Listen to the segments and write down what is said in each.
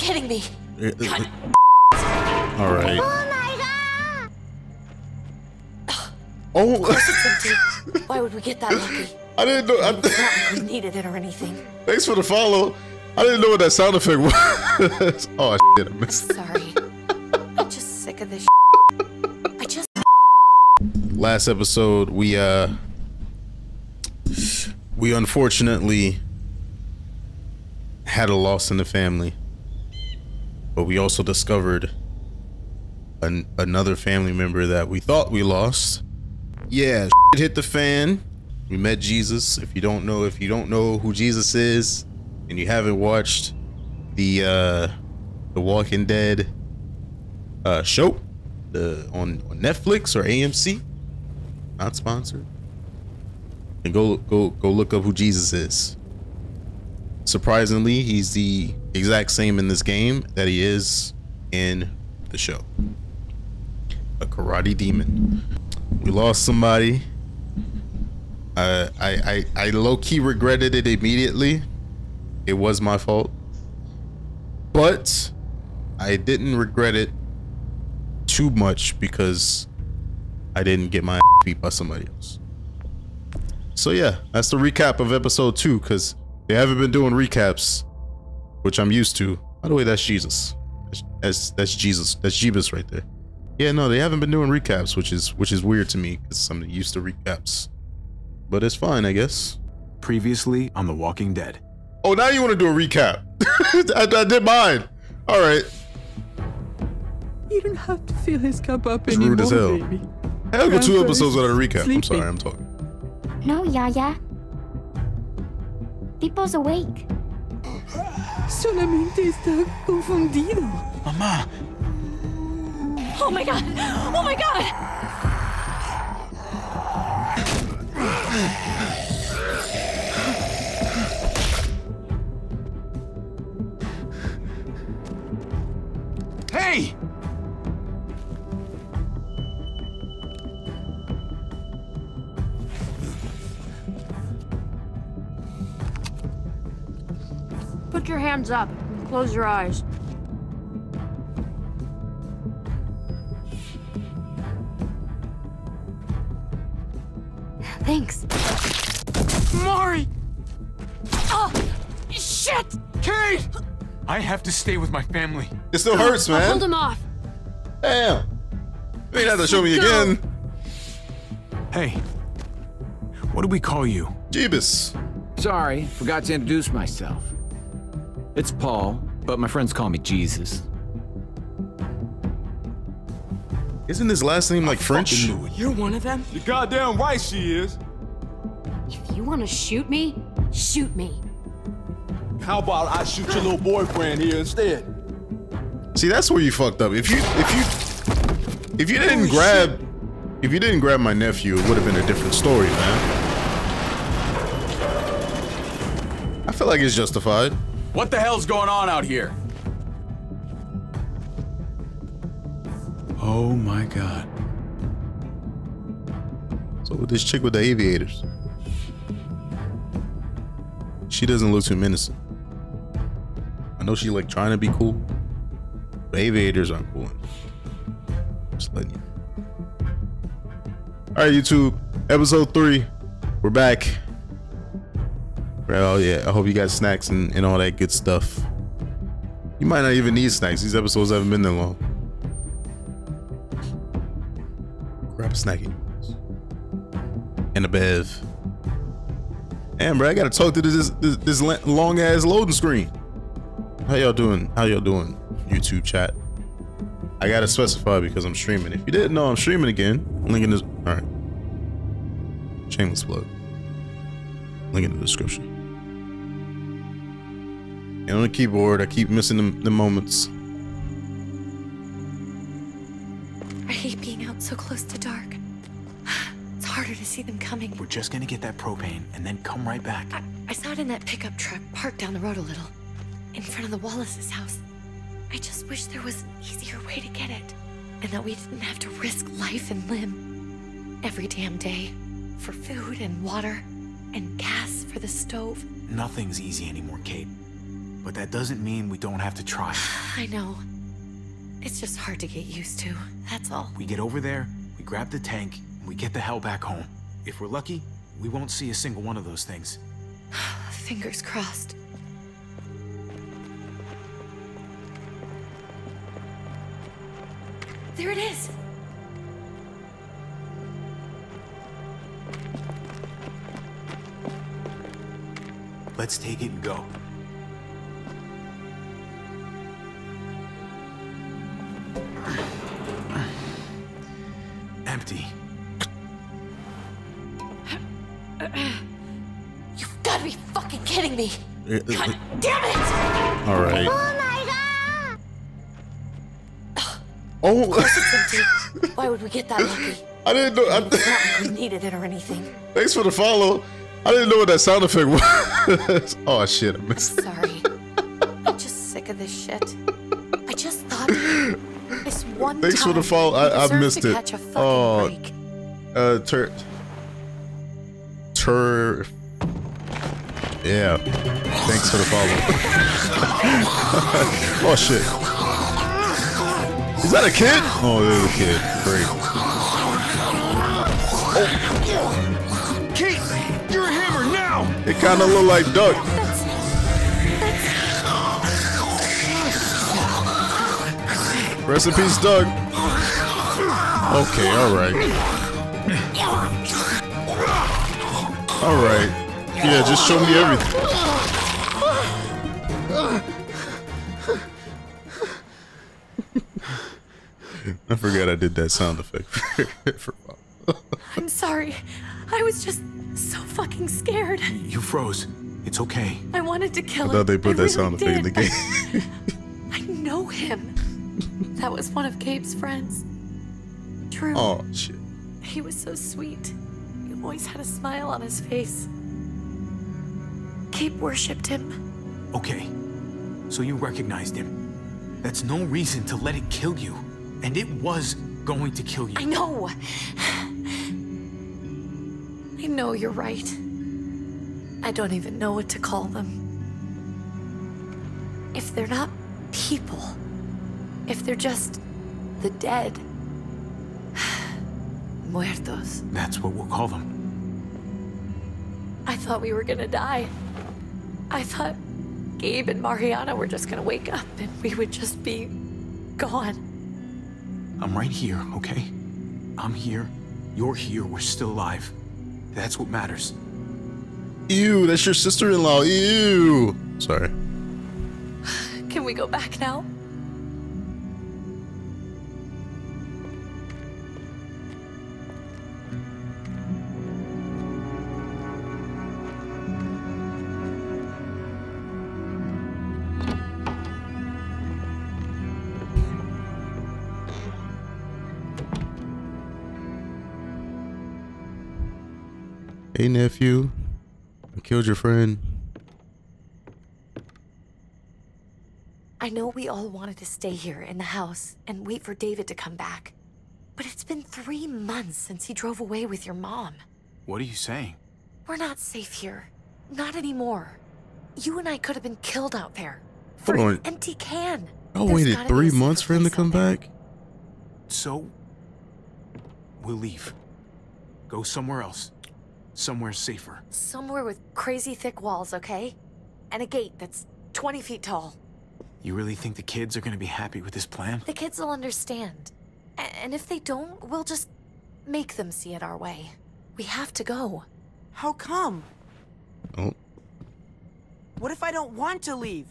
kidding me. Uh, uh, god. Uh, all right. Oh my god! Oh, It's. Why would we get that lucky? I didn't know. I, It's not like we needed it or anything. thanks for the follow. I didn't know what that sound effect was. oh shit, I missed. it. Sorry. I'm just sick of this. I just. Last episode, we uh, we unfortunately had a loss in the family, but we also discovered an, another family member that we thought we lost. Yeah, hit the fan. We met Jesus. If you don't know, if you don't know who Jesus is, and you haven't watched the uh, the Walking Dead uh, show, the on, on Netflix or AMC, not sponsored, and go go go look up who Jesus is. Surprisingly, he's the exact same in this game that he is in the show. A karate demon. We lost somebody. Uh, I I I low key regretted it immediately. It was my fault, but I didn't regret it too much because I didn't get my beat by somebody else. So yeah, that's the recap of episode two because they haven't been doing recaps, which I'm used to. By the way, that's Jesus. That's that's, that's Jesus. That's Jeebus right there. Yeah, no, they haven't been doing recaps, which is which is weird to me because I'm used to recaps. But it's fine, I guess. Previously on The Walking Dead. Oh, now you want to do a recap? I, I did mine. All right. You don't have to fill his cup up It's anymore, rude as hell. baby. I had to go two episodes without a recap. I'm sorry, I'm talking. No, Yaya. People's awake. Solamente está confundido. Mamá, Oh my god! Oh my god! hey! Put your hands up. Close your eyes. Thanks. Mari! Oh, ah, shit! Kate! I have to stay with my family. It still hurts, I'll man. hold him off. Damn. You ain't have to show me Go. again. Hey, what do we call you? Jeebus. Sorry, forgot to introduce myself. It's Paul, but my friends call me Jesus. Isn't his last name like French? Fucking knew it. You're one of them? You're goddamn right she is. If you want to shoot me, shoot me. How about I shoot your little boyfriend here instead? See, that's where you fucked up. If you if you if you didn't grab if you didn't grab my nephew, it would have been a different story, man. I feel like it's justified. What the hell's going on out here? Oh my god. So with this chick with the aviators, she doesn't look too menacing. I know she like trying to be cool, but aviators aren't cool. Just letting you. All right, YouTube, episode three, we're back. Well, yeah, I hope you got snacks and, and all that good stuff. You might not even need snacks. These episodes haven't been that long. Grab a snacky and a bev. Damn, bro, I gotta talk to this this, this long ass loading screen. How y'all doing? How y'all doing? YouTube chat. I gotta specify because I'm streaming. If you didn't know, I'm streaming again. Link in this. All right. Shameless plug. Link in the description. And on the keyboard, I keep missing the, the moments. I hate being out so close to dark. It's harder to see them coming. We're just gonna get that propane and then come right back. I, I saw it in that pickup truck parked down the road a little, in front of the Wallace's house. I just wish there was an easier way to get it, and that we didn't have to risk life and limb every damn day for food and water and gas for the stove. Nothing's easy anymore, Kate. But that doesn't mean we don't have to try. I know. It's just hard to get used to. That's all. We get over there, we grab the tank, and we get the hell back home. If we're lucky, we won't see a single one of those things. Fingers crossed. There it is. Let's take it and go. Empty. You've got to be fucking kidding me. Uh, uh, God damn it! All right. Oh my god! Oh, It's empty. Why would we get that lucky? I didn't know. It's not I, like we needed it or anything. thanks for the follow. I didn't know what that sound effect was. oh shit, I missed it. Sorry. I'm just sick of this shit. One Thanks for the follow. I- I missed it. Catch Oh. break. Uh, tur. Tur. Yeah. Thanks for the follow. oh shit. Is that a kid? Oh, there's a kid. Great. Kate, you're a hammer now! It kind of look like Duck. Rest in peace, Doug. Okay, all right. All right. Yeah, just show me everything. I forgot I did that sound effect. for- a while. I'm sorry. I was just so fucking scared. You froze. It's okay. I wanted to kill I him. thought they put that really sound effect in the did. game. I know him. That was one of Gabe's friends. True. oh shit. He was so sweet. He always had a smile on his face. Gabe worshipped him. Okay. So you recognized him. That's no reason to let it kill you. And it was going to kill you. I know. I know you're right. I don't even know what to call them. If they're not people, if they're just the dead, muertos. That's what we'll call them. I thought we were gonna die. I thought Gabe and Mariana were just gonna wake up and we would just be gone. I'm right here, okay? I'm here. You're here. We're still alive. That's what matters. Ew, that's your sister-in-law. Ew. Sorry. Can we go back now? Hey nephew, I killed your friend. I know we all wanted to stay here in the house and wait for David to come back. But it's been three months since he drove away with your mom. What are you saying? We're not safe here. Not anymore. You and I could have been killed out there. For Hold an empty can. I There's waited gotta be a three months for him to come back. So, we'll leave. Go somewhere else. Somewhere safer. Somewhere with crazy thick walls, okay? And a gate that's 20 feet tall. You really think the kids are gonna be happy with this plan? The kids will understand. A- And if they don't, we'll just make them see it our way. We have to go. How come? Oh, What if I don't want to leave?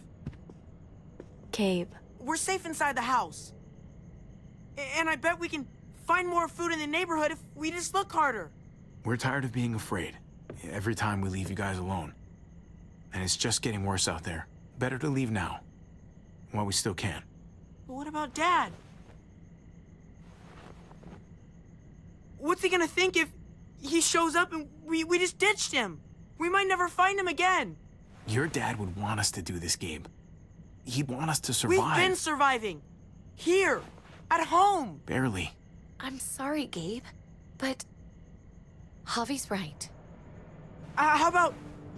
Gabe, We're safe inside the house. A- And I bet we can find more food in the neighborhood if we just look harder. We're tired of being afraid. Every time we leave you guys alone. And it's just getting worse out there. Better to leave now. While we still can. But what about Dad? What's he gonna think if he shows up and we, we just ditched him? We might never find him again. Your dad would want us to do this, Gabe. He'd want us to survive. We've survive. been surviving. Here. At home. Barely. I'm sorry, Gabe, but Javi's right. Uh, how about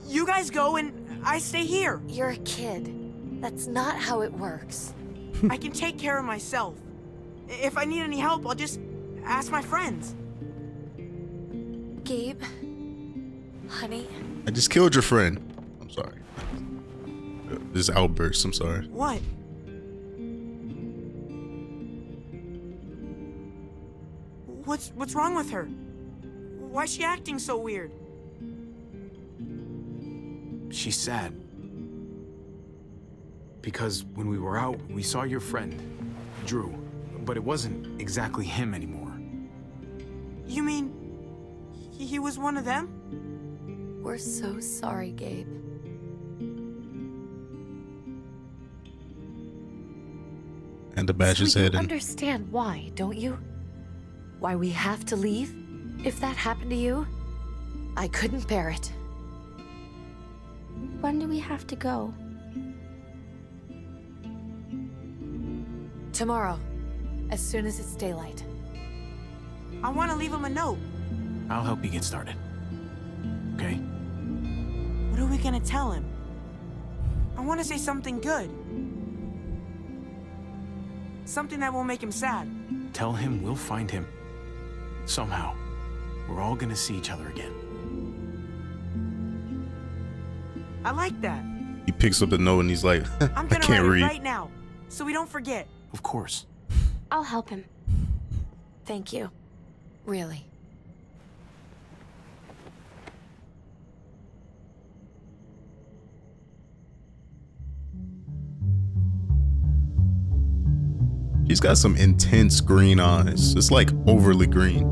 you guys go and I stay here? You're a kid. That's not how it works. I can take care of myself. If I need any help, I'll just ask my friends. Gabe, honey, I just killed your friend. I'm sorry. Uh, This outburst. I'm sorry. What? What's what's wrong with her? Why's she acting so weird? She's sad. Because when we were out, we saw your friend, Drew. But it wasn't exactly him anymore. You mean he, he was one of them? we're so sorry, Gabe. And the bash his So you head in. understand why, don't you? Why we have to leave? If that happened to you, I couldn't bear it. When do we have to go? Tomorrow, as soon as it's daylight. I want to leave him a note. I'll help you get started. Okay? What are we gonna tell him? I want to say something good. Something that won't make him sad. Tell him we'll find him. Somehow. We're all gonna see each other again. I like that. He picks up the note and he's like, I'm I gonna can't write read. right now, so we don't forget. Of course. I'll help him. Thank you. Really. She's got some intense green eyes. It's like overly green.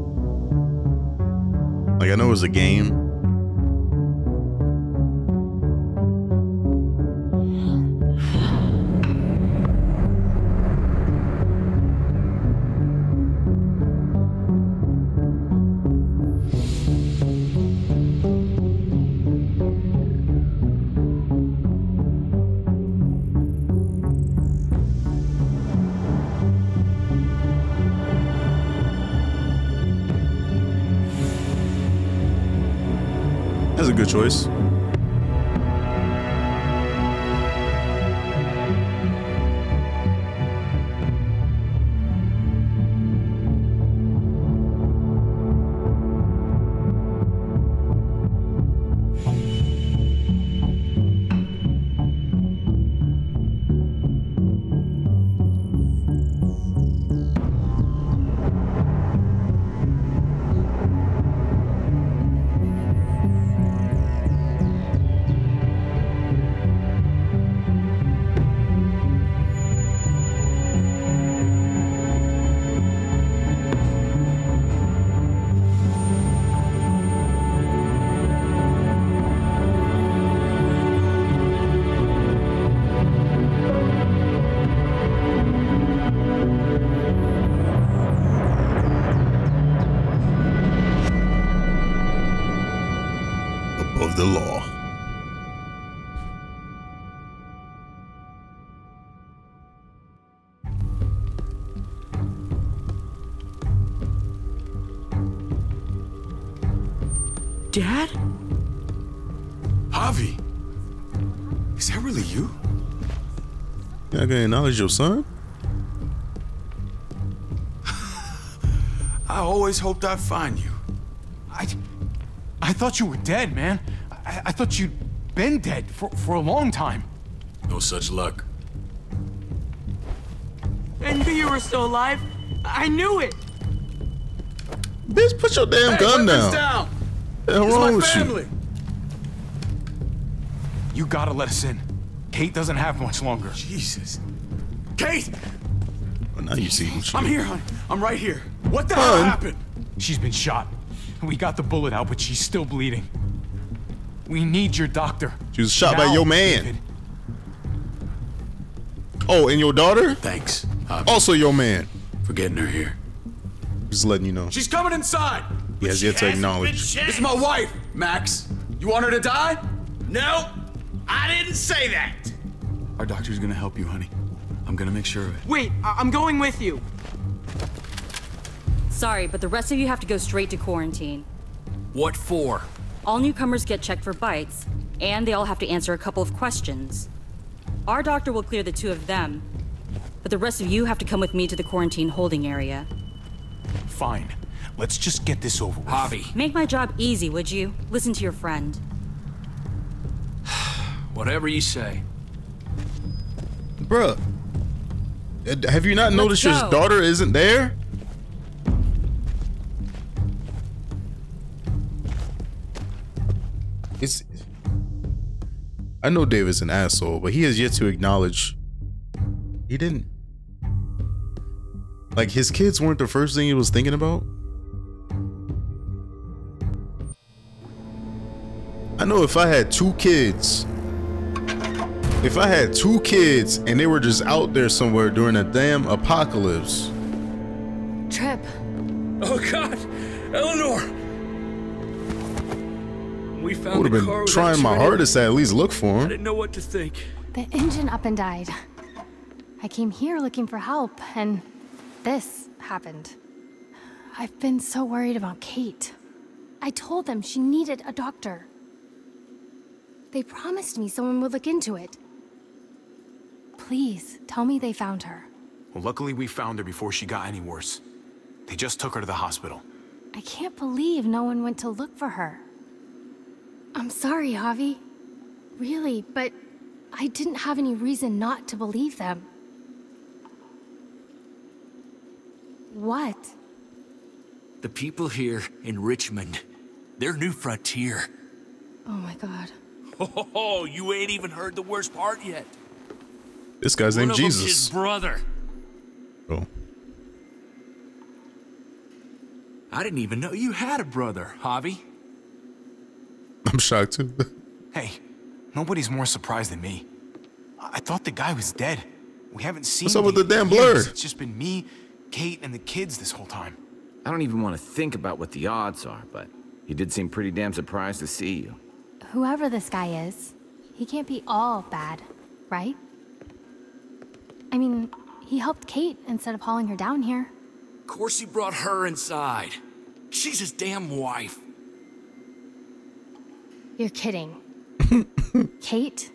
Like I know it was a game. Choice. Not gonna acknowledge your son? I always hoped I'd find you. I. I thought you were dead, man. I, I thought you'd been dead for, for a long time. No such luck. I knew you were still alive. I knew it. Bitch, put your damn gun down. down! The hell It's wrong my with family! you? You gotta let us in. Kate doesn't have much longer. Jesus. Kate! Well, now you see who she I'm here, hon. I'm right here. What the hell happened? She's been shot. We got the bullet out, but she's still bleeding. We need your doctor. She was shot by your man. David. Oh, and your daughter? Thanks, Javi, Also your man. for getting her here. Just letting you know. She's coming inside! He has yet to acknowledge. This is my wife, Max. You want her to die? No, I didn't say that. Our doctor's gonna help you, honey. I'm gonna make sure of it. Wait, I- I'm going with you. Sorry, but the rest of you have to go straight to quarantine. What for? All newcomers get checked for bites, and they all have to answer a couple of questions. Our doctor will clear the two of them. But the rest of you have to come with me to the quarantine holding area. Fine. Let's just get this over with. Javi, Make my job easy, would you? Listen to your friend. whatever you say. Bruh. uh, Have you not noticed your daughter isn't there? It's. I know David's an asshole, but he has yet to acknowledge he didn't. Like his kids weren't the first thing he was thinking about. I know if I had two kids, if I had two kids and they were just out there somewhere during a damn apocalypse, Tripp. Oh God, Eleanor! We found I found would the have been trying my hardest to at least look for him. I didn't know what to think. The engine up and died. I came here looking for help, and this happened. I've been so worried about Kate. I told them she needed a doctor. They promised me someone would look into it. Please, tell me they found her. Well, luckily we found her before she got any worse. They just took her to the hospital. I can't believe no one went to look for her. I'm sorry, Javi. Really, but I didn't have any reason not to believe them. What? The people here in Richmond, their new frontier. Oh my god. Oh, you ain't even heard the worst part yet. This guy's One named of Jesus. his brother. Oh. I didn't even know you had a brother, Javi. I'm shocked too. Hey, nobody's more surprised than me. I I thought the guy was dead. We haven't seen What's up with the in damn years. blur? It's just been me, Kate, and the kids this whole time. I don't even want to think about what the odds are, but he did seem pretty damn surprised to see you. Whoever this guy is, he can't be all bad, right? I mean, he helped Kate instead of hauling her down here. Of course he brought her inside. She's his damn wife. You're kidding. Kate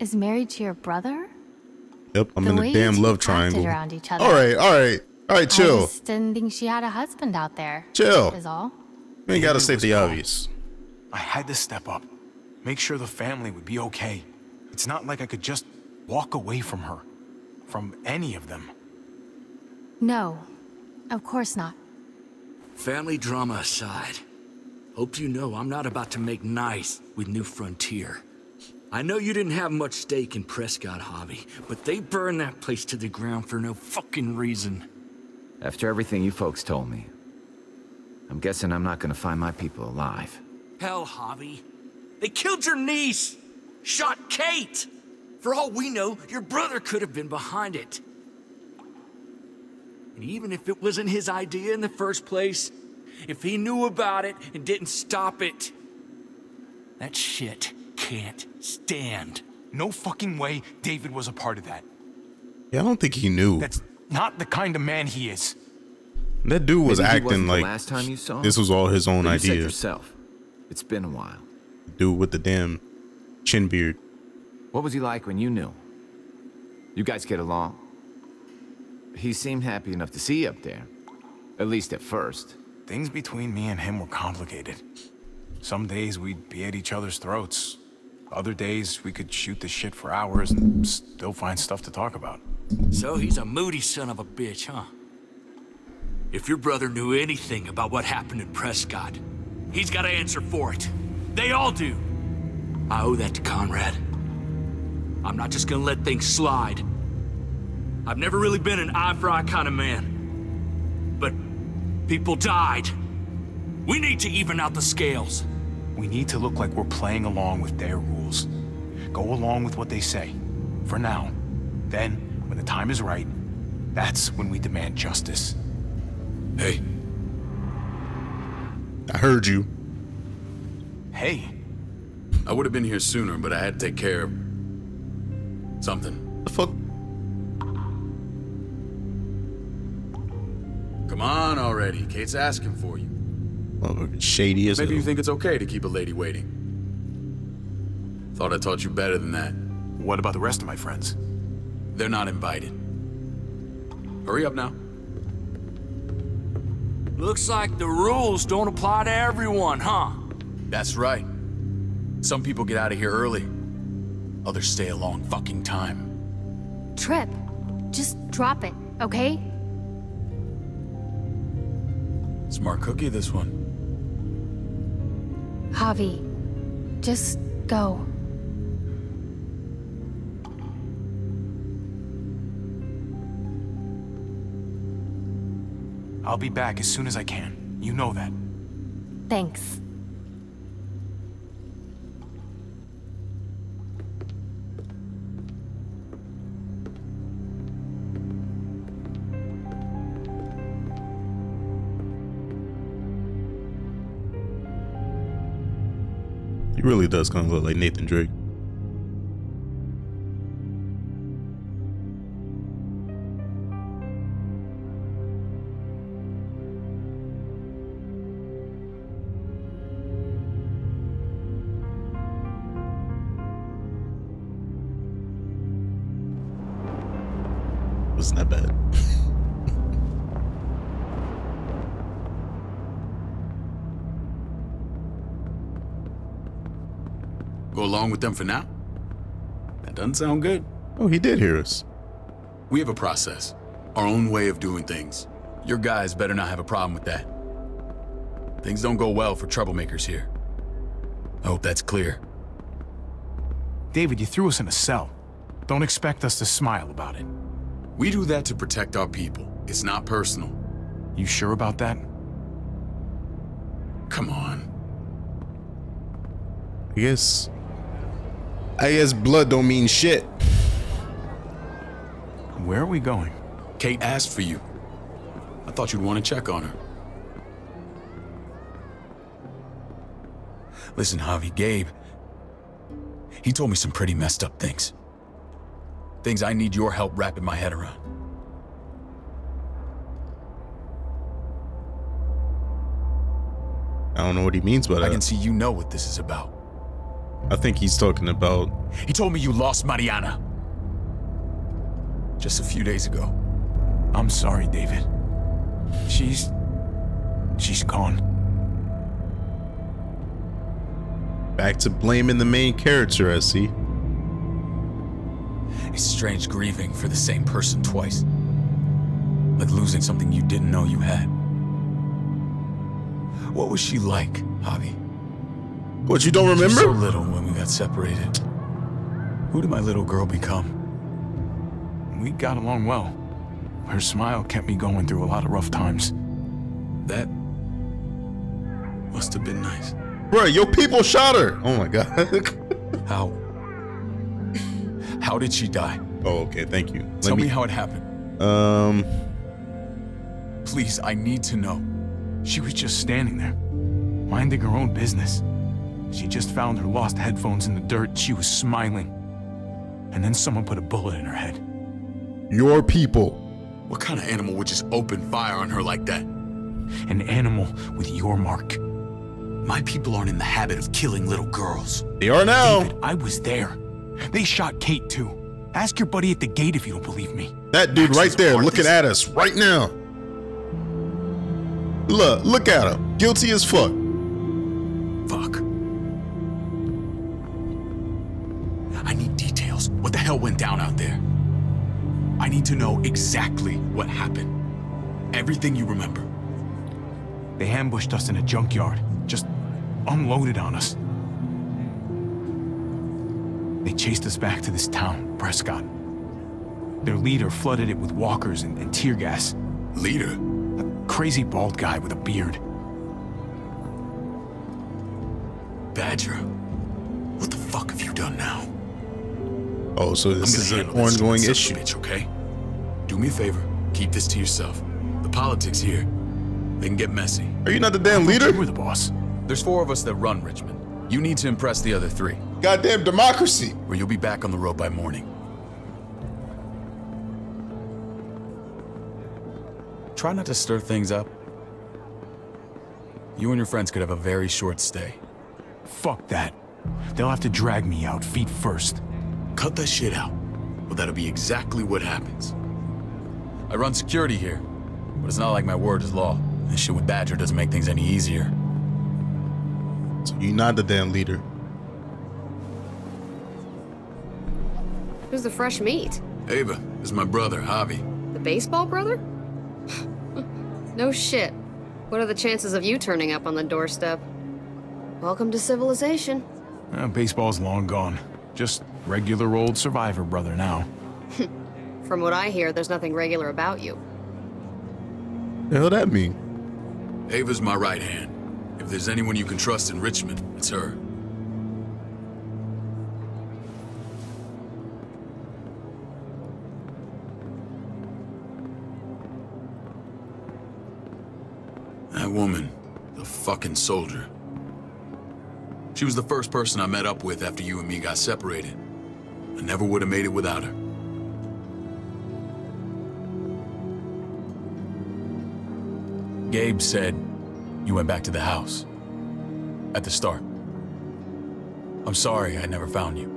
is married to your brother? Yep, I'm The in way a damn love triangle. around each other. All right, all right, all right. I Chill. just didn't think she had a husband out there. Chill. Is all. You ain't gotta David state the wrong. obvious. I had to step up, make sure the family would be okay. It's not like I could just walk away from her, from any of them. No, of course not. Family drama aside, hope you know I'm not about to make nice with New Frontier. I know you didn't have much stake in Prescott Hobby, but they burned that place to the ground for no fucking reason. After everything you folks told me, I'm guessing I'm not gonna find my people alive. Hell, Hobby. They killed your niece! Shot Kate! For all we know, your brother could have been behind it. And even if it wasn't his idea in the first place, if he knew about it and didn't stop it, that shit can't stand. No fucking way David was a part of that. Yeah, I don't think he knew. That's not the kind of man he is. That dude was Maybe acting like last time you saw him, this was all his own But you said idea. yourself, it's been a while. Dude with the damn chin beard. What was he like when you knew? You guys get along? He seemed happy enough to see you up there. At least at first. Things between me and him were complicated. Some days we'd be at each other's throats. Other days we could shoot the shit for hours and still find stuff to talk about. So he's a moody son of a bitch, huh? If your brother knew anything about what happened in Prescott, he's got to answer for it. They all do. I owe that to Conrad. I'm not just gonna let things slide. I've never really been an eye for eye kind of man. But people died. We need to even out the scales. We need to look like we're playing along with their rules. Go along with what they say. For now. Then, when the time is right, that's when we demand justice. Hey, I heard you. Hey, I would have been here sooner, but I had to take care of something. The fuck? Come on already. Kate's asking for you. Motherfucker shady as Maybe you think it's okay to keep a lady waiting. Thought I taught you better than that. What about the rest of my friends? They're not invited. Hurry up now. Looks like the rules don't apply to everyone, huh? That's right. Some people get out of here early. Others stay a long fucking time. Tripp, just drop it, okay? Smart cookie, this one. Javi, just go. I'll be back as soon as I can. You know that. Thanks. Really does kind of look like Nathan Drake. With them for now? That doesn't sound good. Oh, he did hear us. We have a process, our own way of doing things. Your guys better not have a problem with that. Things don't go well for troublemakers here. I hope that's clear. David, you threw us in a cell. Don't expect us to smile about it. We do that to protect our people. It's not personal. You sure about that? Come on. I guess. I guess blood don't mean shit. Where are we going? Kate asked for you. I thought you'd want to check on her. Listen, Javi, Gabe. He told me some pretty messed up things. Things I need your help wrapping my head around. I don't know what he means by I can see you know what this is about. I think he's talking about. He told me you lost Mariana. Just a few days ago. I'm sorry, David. She's... she's gone. Back to blaming the main character, I see. It's strange grieving for the same person twice. Like losing something you didn't know you had. What was she like, Javi? What, you don't remember? so little when we got separated. Who did my little girl become? We got along well. Her smile kept me going through a lot of rough times. That must have been nice. Bro, your people shot her. Oh my god. How? How did she die? Oh, okay. Thank you. Let Tell me how it happened. Um, Please, I need to know. She was just standing there, minding her own business. She just found her lost headphones in the dirt. She was smiling. And then someone put a bullet in her head. your people. What kind of animal would just open fire on her like that? An animal with your mark. My people aren't in the habit of killing little girls. They are now. David, I was there. They shot Kate too. Ask your buddy at the gate if you don't believe me. That dude Max right there looking this. at us right now. Look, look at him. Guilty as fuck. Fuck. What the hell went down out there? I need to know exactly what happened. Everything you remember. They ambushed us in a junkyard. Just unloaded on us. They chased us back to this town, Prescott. Their leader flooded it with walkers and, and tear gas. Leader? A crazy bald guy with a beard. Badger. What the fuck have you done now? Oh, so this is an ongoing son of a issue. Bitch, okay? Do me a favor. Keep this to yourself. The politics here, they can get messy. Are you not the damn leader? You were the boss. There's four of us that run Richmond. You need to impress the other three, Goddamn democracy. or you'll be back on the road by morning. Try not to stir things up. You and your friends could have a very short stay. Fuck that. They'll have to drag me out feet first. Cut that shit out. Well, that'll be exactly what happens. I run security here, but it's not like my word is law. This shit with Badger doesn't make things any easier. So you're not the damn leader. Who's the fresh meat? Ava, this is my brother, Javi. The baseball brother? no shit. What are the chances of you turning up on the doorstep? Welcome to civilization. Uh, baseball's long gone. Just regular old survivor brother now. From what I hear, there's nothing regular about you. The hell that mean? Ava's my right hand. If there's anyone you can trust in Richmond, it's her. That woman, the fucking soldier. She was the first person I met up with after you and me got separated. I never would have made it without her. Gabe said you went back to the house. At the start. I'm sorry I never found you.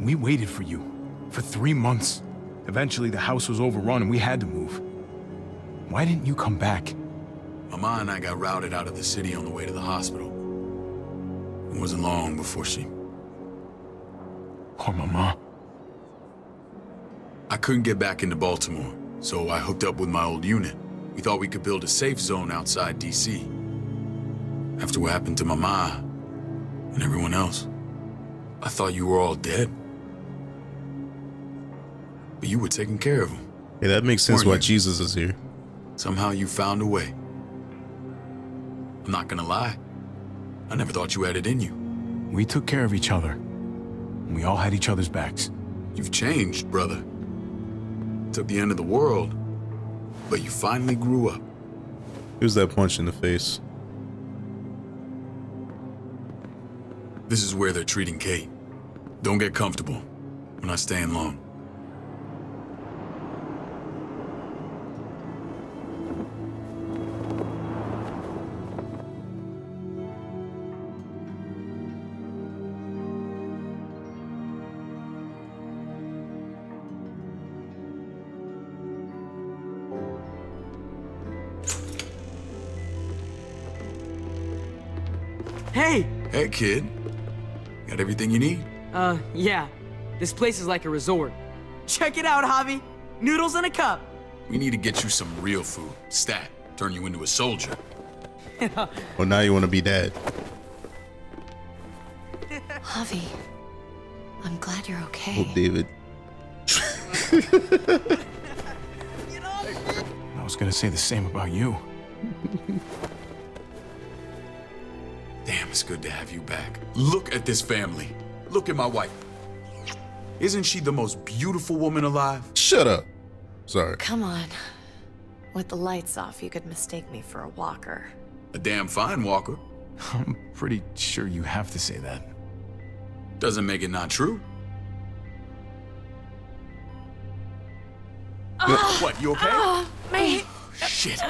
We waited for you. For three months. Eventually, the house was overrun and we had to move. Why didn't you come back? Mama and I got routed out of the city on the way to the hospital. It wasn't long before she... Poor Mama. I couldn't get back into Baltimore, so I hooked up with my old unit. We thought we could build a safe zone outside D.C. After what happened to Mama and everyone else, I thought you were all dead. But you were taking care of them. Yeah, that makes sense why you? Jesus is here. Somehow you found a way. I'm not gonna lie. I never thought you had it in you. We took care of each other. We all had each other's backs. You've changed, brother. Took the end of the world, but you finally grew up. Here's that punch in the face. This is where they're treating Kate. Don't get comfortable. We're not staying long. Kid. Got everything you need? Uh, yeah. This place is like a resort. Check it out, Javi. Noodles in a cup. We need to get you some real food. Stat. Turn you into a soldier. Well, now you want to be dead. Javi, I'm glad you're okay. Oh, David. I was gonna say the same about you. Damn, it's good to have you back. Look at this family. Look at my wife. Isn't she the most beautiful woman alive? Shut up. Sorry. Come on. With the lights off, you could mistake me for a walker. A damn fine walker. I'm pretty sure you have to say that. Doesn't make it not true. Ah. what, you okay? Ah, oh, my... Shit.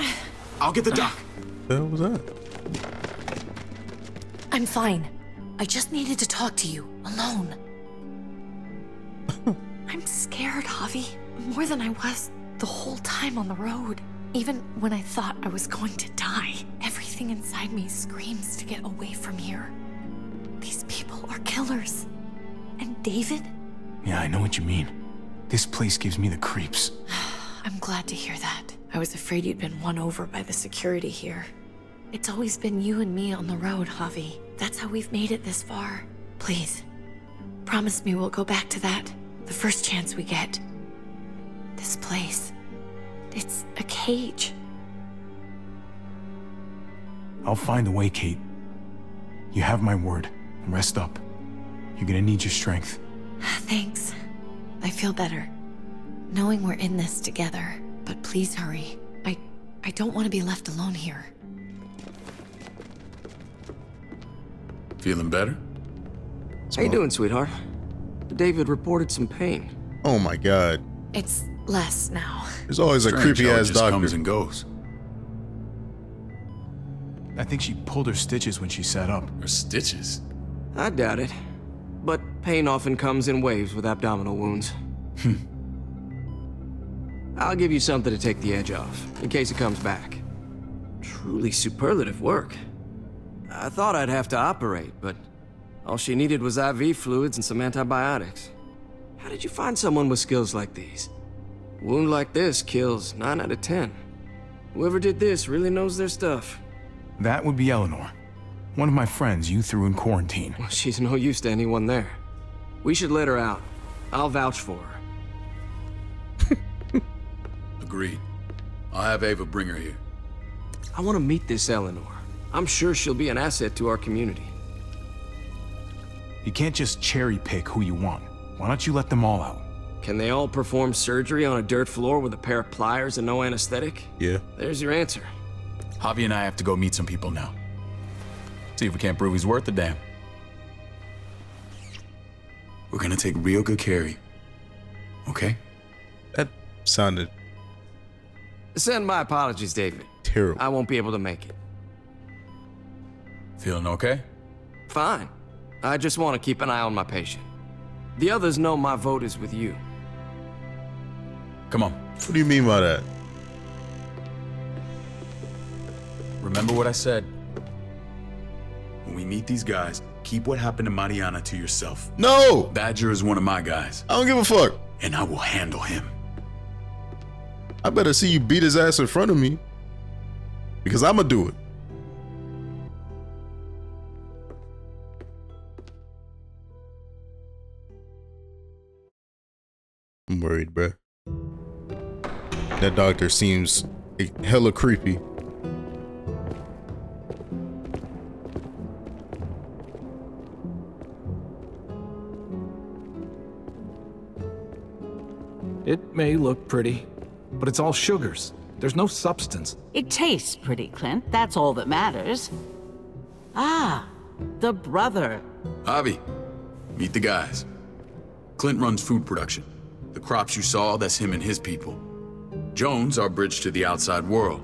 I'll get the doc. The hell was that? I'm fine. I just needed to talk to you, alone. I'm scared, Javi. More than I was the whole time on the road. Even when I thought I was going to die, everything inside me screams to get away from here. These people are killers. And David? Yeah, I know what you mean. This place gives me the creeps. I'm glad to hear that. I was afraid you'd been won over by the security here. It's always been you and me on the road, Javi. That's how we've made it this far. Please, promise me we'll go back to that the first chance we get. This place, it's a cage. I'll find a way, Kate. You have my word. Rest up. You're gonna need your strength. Thanks. I feel better. Knowing we're in this together. But please hurry. I I don't want to be left alone here. Feeling better? How you doing, sweetheart? David reported some pain. Oh my god. It's less now. There's always a creepy how it ass just doctor. comes and goes. I think she pulled her stitches when she sat up. Her stitches? I doubt it. But pain often comes in waves with abdominal wounds. Hmm. I'll give you something to take the edge off, in case it comes back. Truly superlative work. I thought I'd have to operate, but all she needed was IV fluids and some antibiotics. How did you find someone with skills like these? A wound like this kills 9 out of 10. Whoever did this really knows their stuff. That would be Eleanor. One of my friends you threw in quarantine. Well, she's no use to anyone there. We should let her out. I'll vouch for her. Agreed. I'll have Ava bring her here. I want to meet this Eleanor. I'm sure she'll be an asset to our community. You can't just cherry pick who you want. Why don't you let them all out? Can they all perform surgery on a dirt floor with a pair of pliers and no anesthetic? Yeah. There's your answer. Javi and I have to go meet some people now. See if we can't prove he's worth the damn. We're gonna take real good care of you. Okay? That sounded Send my apologies, David. terrible. I won't be able to make it. Feeling okay? Fine. I just want to keep an eye on my patient. The others know my vote is with you. Come on. What do you mean by that? Remember what I said. When we meet these guys, keep what happened to Mariana to yourself. No! Badger is one of my guys. I don't give a fuck. And I will handle him. I better see you beat his ass in front of me. Because I'ma do it. Worried, bruh. That doctor seems hella creepy. It may look pretty, but it's all sugars. There's no substance. It tastes pretty, Clint. That's all that matters. Ah, the brother. Javi, meet the guys. Clint runs food production. The crops you saw, that's him and his people. Joan, our bridge to the outside world.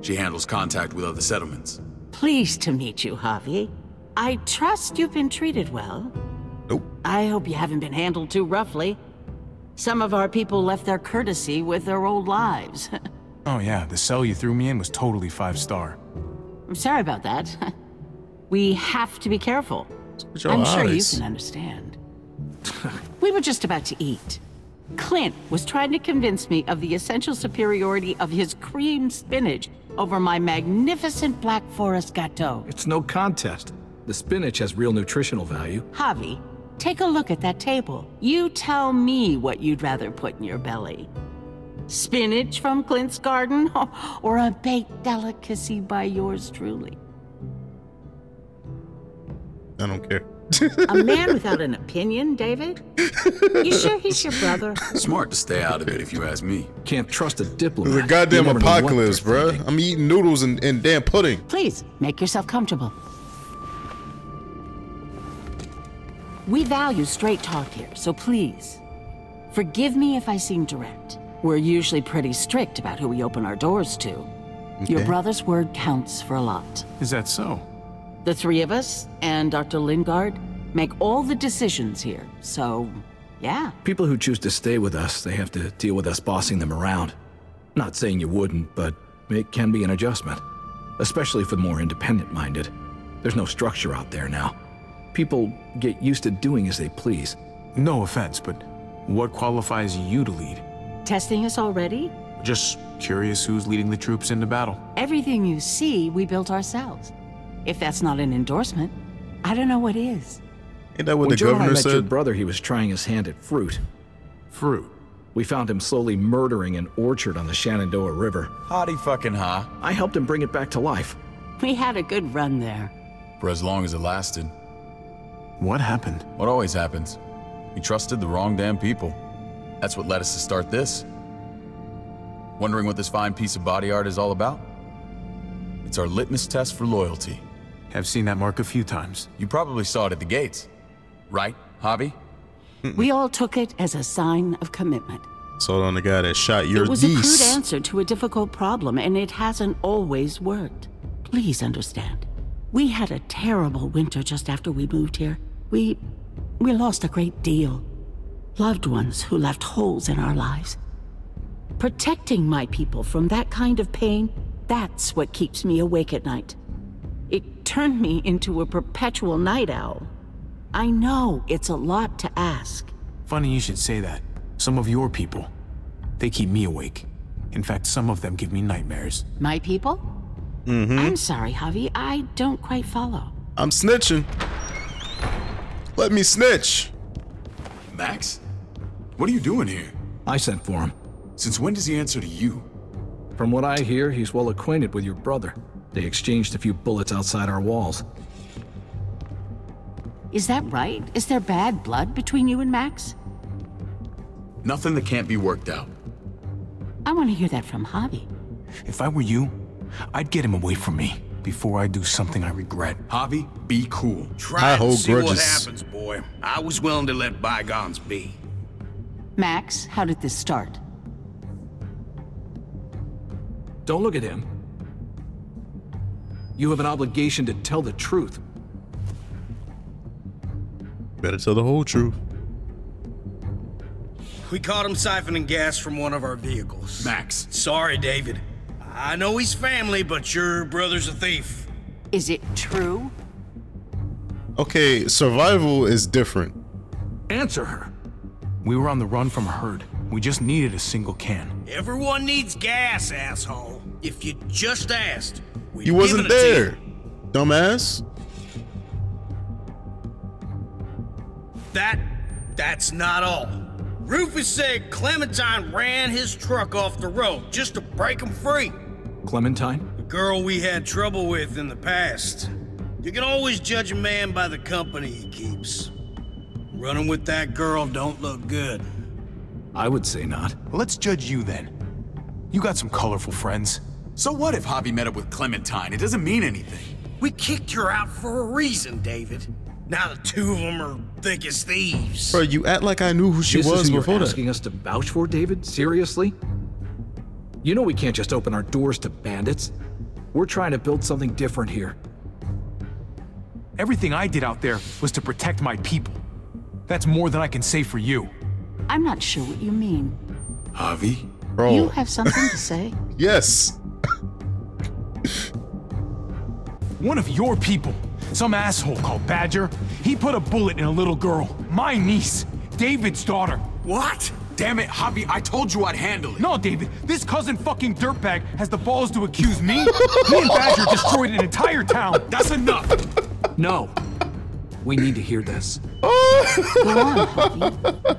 She handles contact with other settlements. Pleased to meet you, Javi. I trust you've been treated well. Nope. I hope you haven't been handled too roughly. Some of our people left their courtesy with their old lives. Oh yeah, the cell you threw me in was totally five star. I'm sorry about that. we have to be careful. I'm sure you can understand. we were just about to eat. Clint was trying to convince me of the essential superiority of his cream spinach over my magnificent Black Forest gâteau. It's no contest. The spinach has real nutritional value. Javi, take a look at that table. You tell me what you'd rather put in your belly. Spinach from Clint's garden or a baked delicacy by yours truly? I don't care. A man without an opinion, David? You sure he's your brother? Smart to stay out of it, if you ask me. Can't trust a It's diplomat. a goddamn You never know what apocalypse, they're bruh. I'm eating noodles and, and damn pudding. Please, make yourself comfortable. We value straight talk here, so please, forgive me if I seem direct. We're usually pretty strict about who we open our doors to. Your brother's word counts for a lot. Is that so? The three of us and Dr. Lingard make all the decisions here, so yeah. People who choose to stay with us, they have to deal with us bossing them around. Not saying you wouldn't, but it can be an adjustment. Especially for the more independent-minded. There's no structure out there now. People get used to doing as they please. No offense, but what qualifies you to lead? Testing us already? Just curious who's leading the troops into battle. Everything you see, we built ourselves. If that's not an endorsement, I don't know what is. Ain't that what when the Joe and I governor met your brother, he was trying his hand at fruit. Fruit? We found him slowly murdering an orchard on the Shenandoah River. Howdy fucking ha. I helped him bring it back to life. We had a good run there. For as long as it lasted. What happened? What always happens. We trusted the wrong damn people. That's what led us to start this. Wondering what this fine piece of body art is all about? It's our litmus test for loyalty. Have seen that mark a few times. You probably saw it at the gates. Right, Javi? We all took it as a sign of commitment. Saw it on the guy that shot your it was a crude answer to a difficult problem, and it hasn't always worked. Please understand. We had a terrible winter just after we moved here. We. we lost a great deal. Loved ones who left holes in our lives. Protecting my people from that kind of pain, that's what keeps me awake at night. It turned me into a perpetual night owl. I know it's a lot to ask. Funny you should say that. Some of your people, they keep me awake. In fact, some of them give me nightmares. My people? Mm-hmm. I'm sorry, Javi. I don't quite follow. I'm snitching. Let me snitch. Max? What are you doing here? I sent for him. Since when does he answer to you? From what I hear, he's well acquainted with your brother. They exchanged a few bullets outside our walls. Is that right? Is there bad blood between you and Max? Nothing that can't be worked out. I want to hear that from Javi. If I were you, I'd get him away from me before I do something I regret. Javi, be cool. I Try and hold see what grudges. happens, boy. I was willing to let bygones be. Max, how did this start? Don't look at him. You have an obligation to tell the truth. Better tell the whole truth. We caught him siphoning gas from one of our vehicles. Max. Sorry, David. I know he's family, but your brother's a thief. Is it true? Okay, survival is different. Answer her. We were on the run from a herd. We just needed a single can. Everyone needs gas, asshole. If you just asked, we'd You wasn't given it to you. there, dumbass. That, that's not all. Rufus said Clementine ran his truck off the road just to break him free. Clementine? The girl we had trouble with in the past. You can always judge a man by the company he keeps. Running with that girl don't look good. I would say not. Let's judge you then. You got some colorful friends. So what if Javi met up with Clementine? It doesn't mean anything. We kicked her out for a reason, David. Now the two of them are thick as thieves. Bro, you act like I knew who she this was is who before you're that. asking us to vouch for, David? Seriously? You know we can't just open our doors to bandits. We're trying to build something different here. Everything I did out there was to protect my people. That's more than I can say for you. I'm not sure what you mean. Javi? Bro. You have something to say? Yes. One of your people, some asshole called Badger, he put a bullet in a little girl, my niece, David's daughter. What? Damn it, Javi, I told you I'd handle it. No, David, this cousin fucking dirtbag has the balls to accuse me? me and Badger destroyed an entire town. That's enough. No. We need to hear this. Go on, Javi.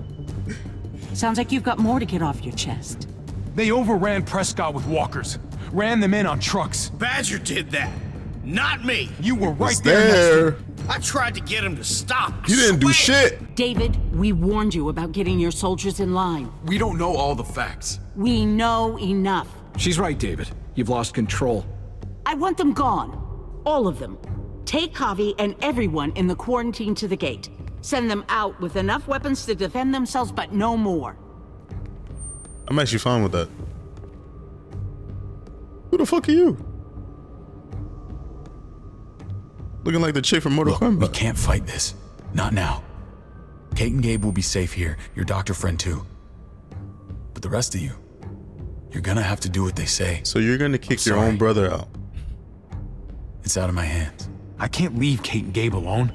Sounds like you've got more to get off your chest. They overran Prescott with walkers, ran them in on trucks. Badger did that. Not me. You were right It's there. there. I tried to get him to stop. I You didn't do shit. David, we warned you about getting your soldiers in line. We don't know all the facts. We know enough. She's right, David. You've lost control. I want them gone. All of them. Take Javi and everyone in the quarantine to the gate. Send them out with enough weapons to defend themselves, but no more. I'm actually fine with that. Who the fuck are you? Looking like the chick from Mortal Look, we can't fight this. Not now. Kate and Gabe will be safe here, your doctor friend too. But the rest of you, you're gonna have to do what they say. So you're gonna kick your own brother out. It's out of my hands. I can't leave Kate and Gabe alone.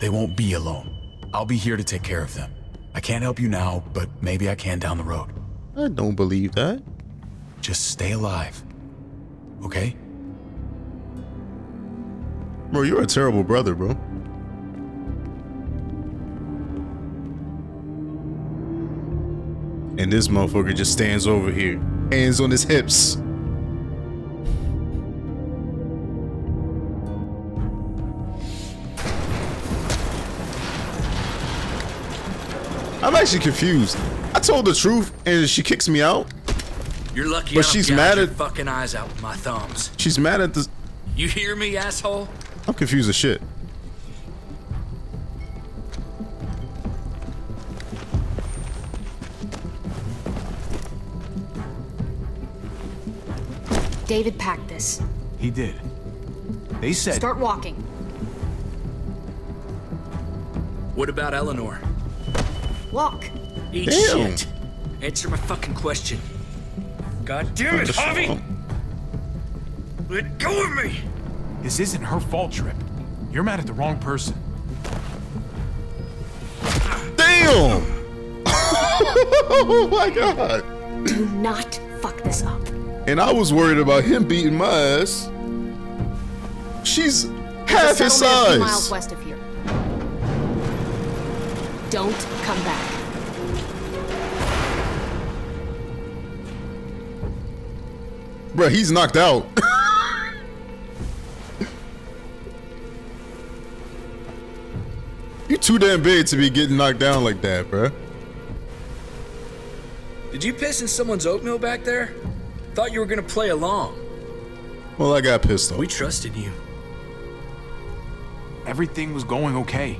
They won't be alone. I'll be here to take care of them. I can't help you now, but maybe I can down the road. I don't believe that. Just stay alive. Okay? Bro, you're a terrible brother, bro. And this motherfucker just stands over here, hands on his hips. I'm actually confused. I told the truth and she kicks me out. You're lucky But I she's mad at- fucking eyes out with my thumbs. She's mad at the. You hear me, asshole? I'm confused as shit. David packed this. He did. They said Start walking. What about Eleanor? Walk. Eat Damn. shit. Answer my fucking question. God damn it, Javi! Let go of me! This isn't her fault, Tripp. You're mad at the wrong person. Damn! oh my god! Do not fuck this up. And I was worried about him beating my ass. She's half his a settlement a few miles size. west of here. Don't come back. Bruh, he's knocked out. you too damn big to be getting knocked down like that, bruh. Did you piss in someone's oatmeal back there? Thought you were gonna play along. Well, I got pissed off. We trusted you. Everything was going okay.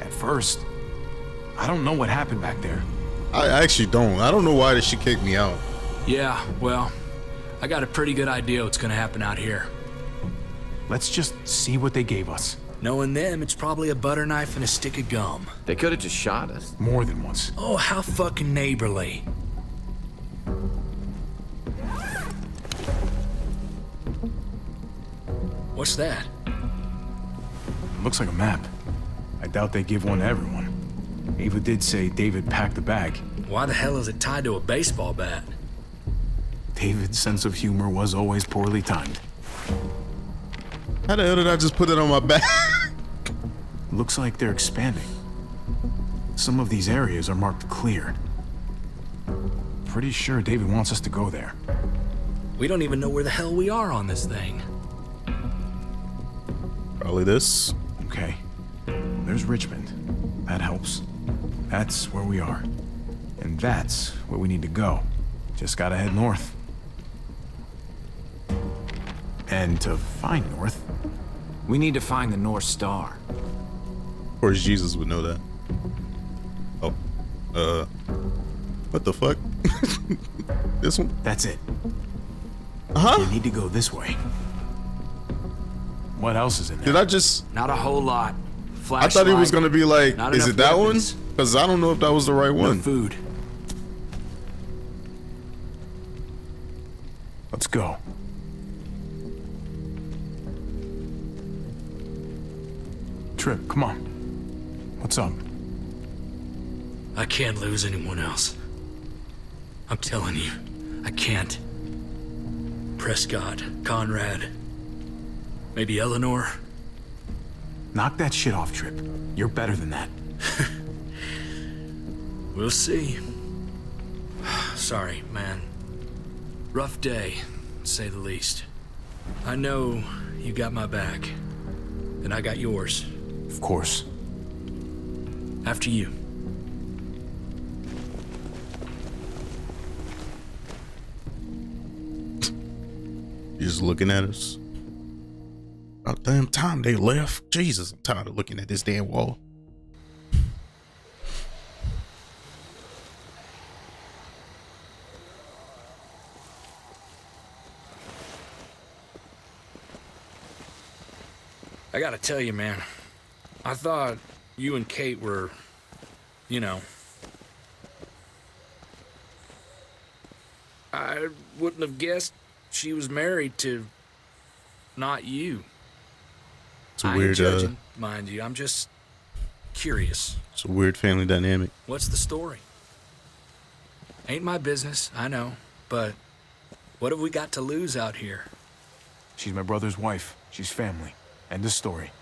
At first. I don't know what happened back there. I actually don't. I don't know why did she kick me out. Yeah, well, I got a pretty good idea what's gonna happen out here. Let's just see what they gave us. Knowing them, it's probably a butter knife and a stick of gum. They could have just shot us. More than once. Oh, how fucking neighborly. What's that? Looks like a map. I doubt they give one to everyone. Ava did say David packed the bag. Why the hell is it tied to a baseball bat? David's sense of humor was always poorly timed. How the hell did I just put it on my back? Looks like they're expanding. Some of these areas are marked clear. Pretty sure David wants us to go there. We don't even know where the hell we are on this thing. Probably this. Okay. There's Richmond. That helps. That's where we are. And that's where we need to go. Just gotta head north. And to find north, We need to find the North Star. Of course, Jesus would know that. Oh, uh, what the fuck? this one? that's it. Uh huh? You need to go this way. What else is in there? Did I just? Not a whole lot. I thought he was gonna be like, Not is it that weapons. one? Because I don't know if that was the right No one. food. Let's go. Tripp, come on. What's up? I can't lose anyone else. I'm telling you, I can't. Prescott, Conrad, maybe Eleanor. Knock that shit off, Tripp. You're better than that. We'll see. Sorry, man. Rough day, say the least. I know you got my back, and I got yours. Of course. After you. Just looking at us. About damn time they left. Jesus, I'm tired of looking at this damn wall. I gotta tell you, man. I thought you and Kate were, you know. I wouldn't have guessed she was married to not you. It's a ain't weird, uh, judging, mind you. I'm just curious. it's a weird family dynamic. What's the story? Ain't my business, I know, but what have we got to lose out here? She's my brother's wife. She's family. End of story.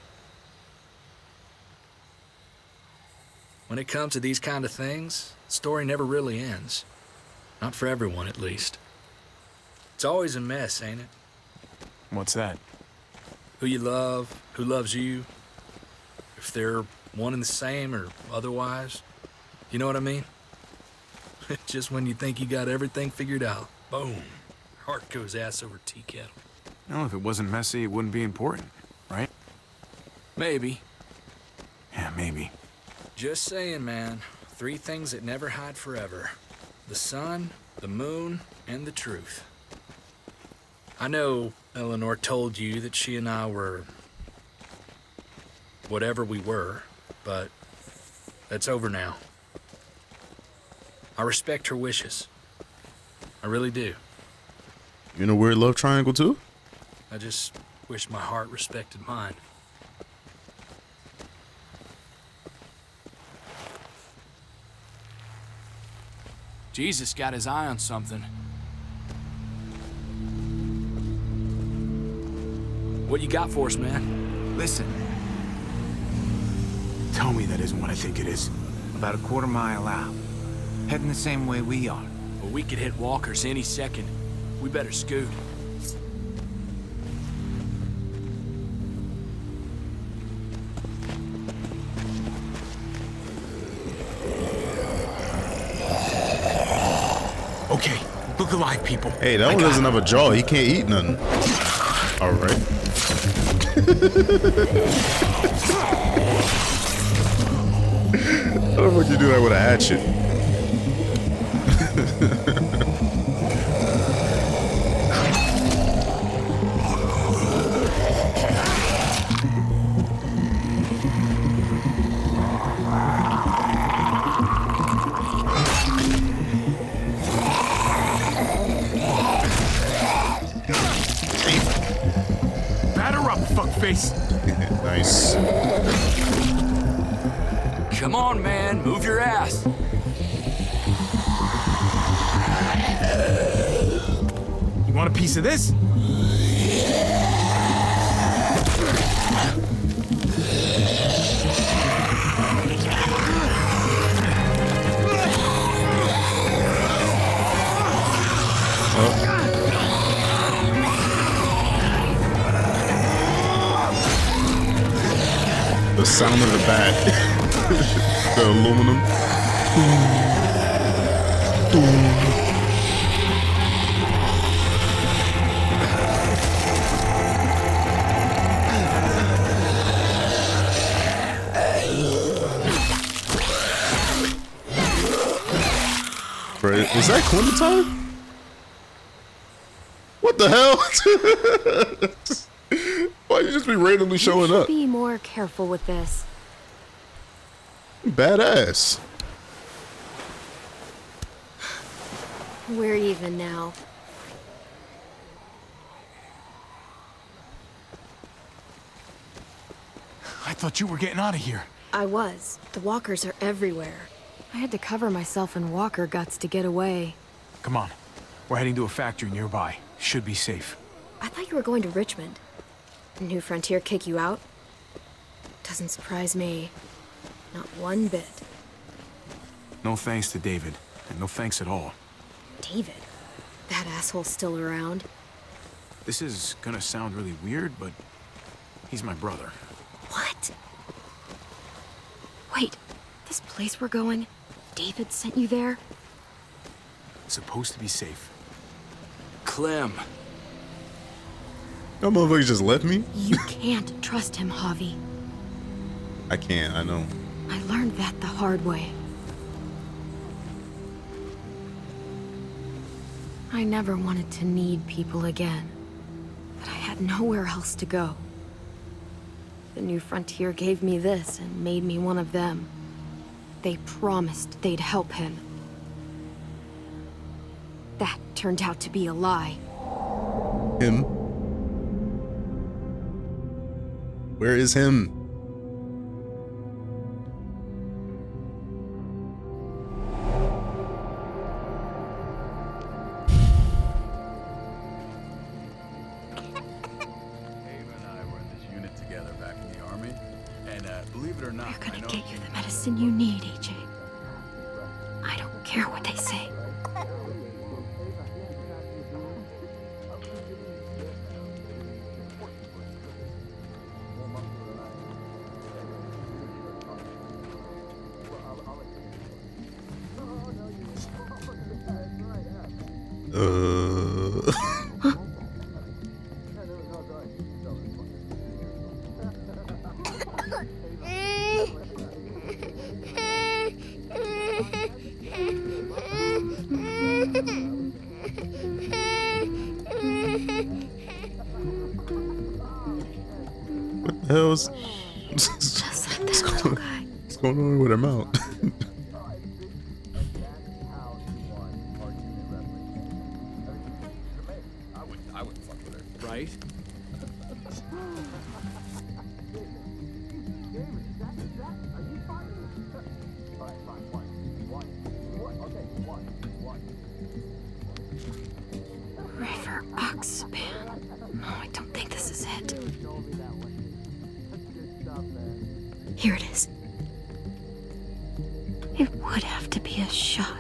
When it comes to these kind of things, the story never really ends. Not for everyone, at least. It's always a mess, ain't it? What's that? Who you love, who loves you, if they're one and the same or otherwise. You know what I mean? Just when you think you got everything figured out, boom, heart goes ass over tea kettle. No, if it wasn't messy, it wouldn't be important, right? Maybe. Yeah, maybe. Just saying, man. Three things that never hide forever. The sun, the moon, and the truth. I know Eleanor told you that she and I were... whatever we were, but That's over now. I respect her wishes. I really do. You in a weird love triangle too? I just wish my heart respected mine. Jesus got his eye on something. What you got for us, man? Listen. Tell me that isn't what I think it is. About a quarter mile out. Heading the same way we are. Well, we could hit walkers any second. We better scoot. People. Hey, that one doesn't have a jaw. He can't eat nothing. All right. I don't know if you do that with a hatchet. Why you just be randomly showing up? Be more careful with this. Badass. We're even now. I thought you were getting out of here. I was. The walkers are everywhere. I had to cover myself in walker guts to get away. Come on. We're heading to a factory nearby. Should be safe. I thought you were going to Richmond. New Frontier kick you out? Doesn't surprise me. Not one bit. No thanks to David. And no thanks at all. David? That asshole's still around. This is gonna sound really weird, but he's my brother. What? Wait, this place we're going, David sent you there? Supposed to be safe. Clem. That motherfucker just left me? You can't trust him, Javi. I can't, I know. I learned that the hard way. I never wanted to need people again, but I had nowhere else to go. The New Frontier gave me this and made me one of them. They promised they'd help him. That turned out to be a lie. Him? Where is him? Here it is. It would have to be a shot.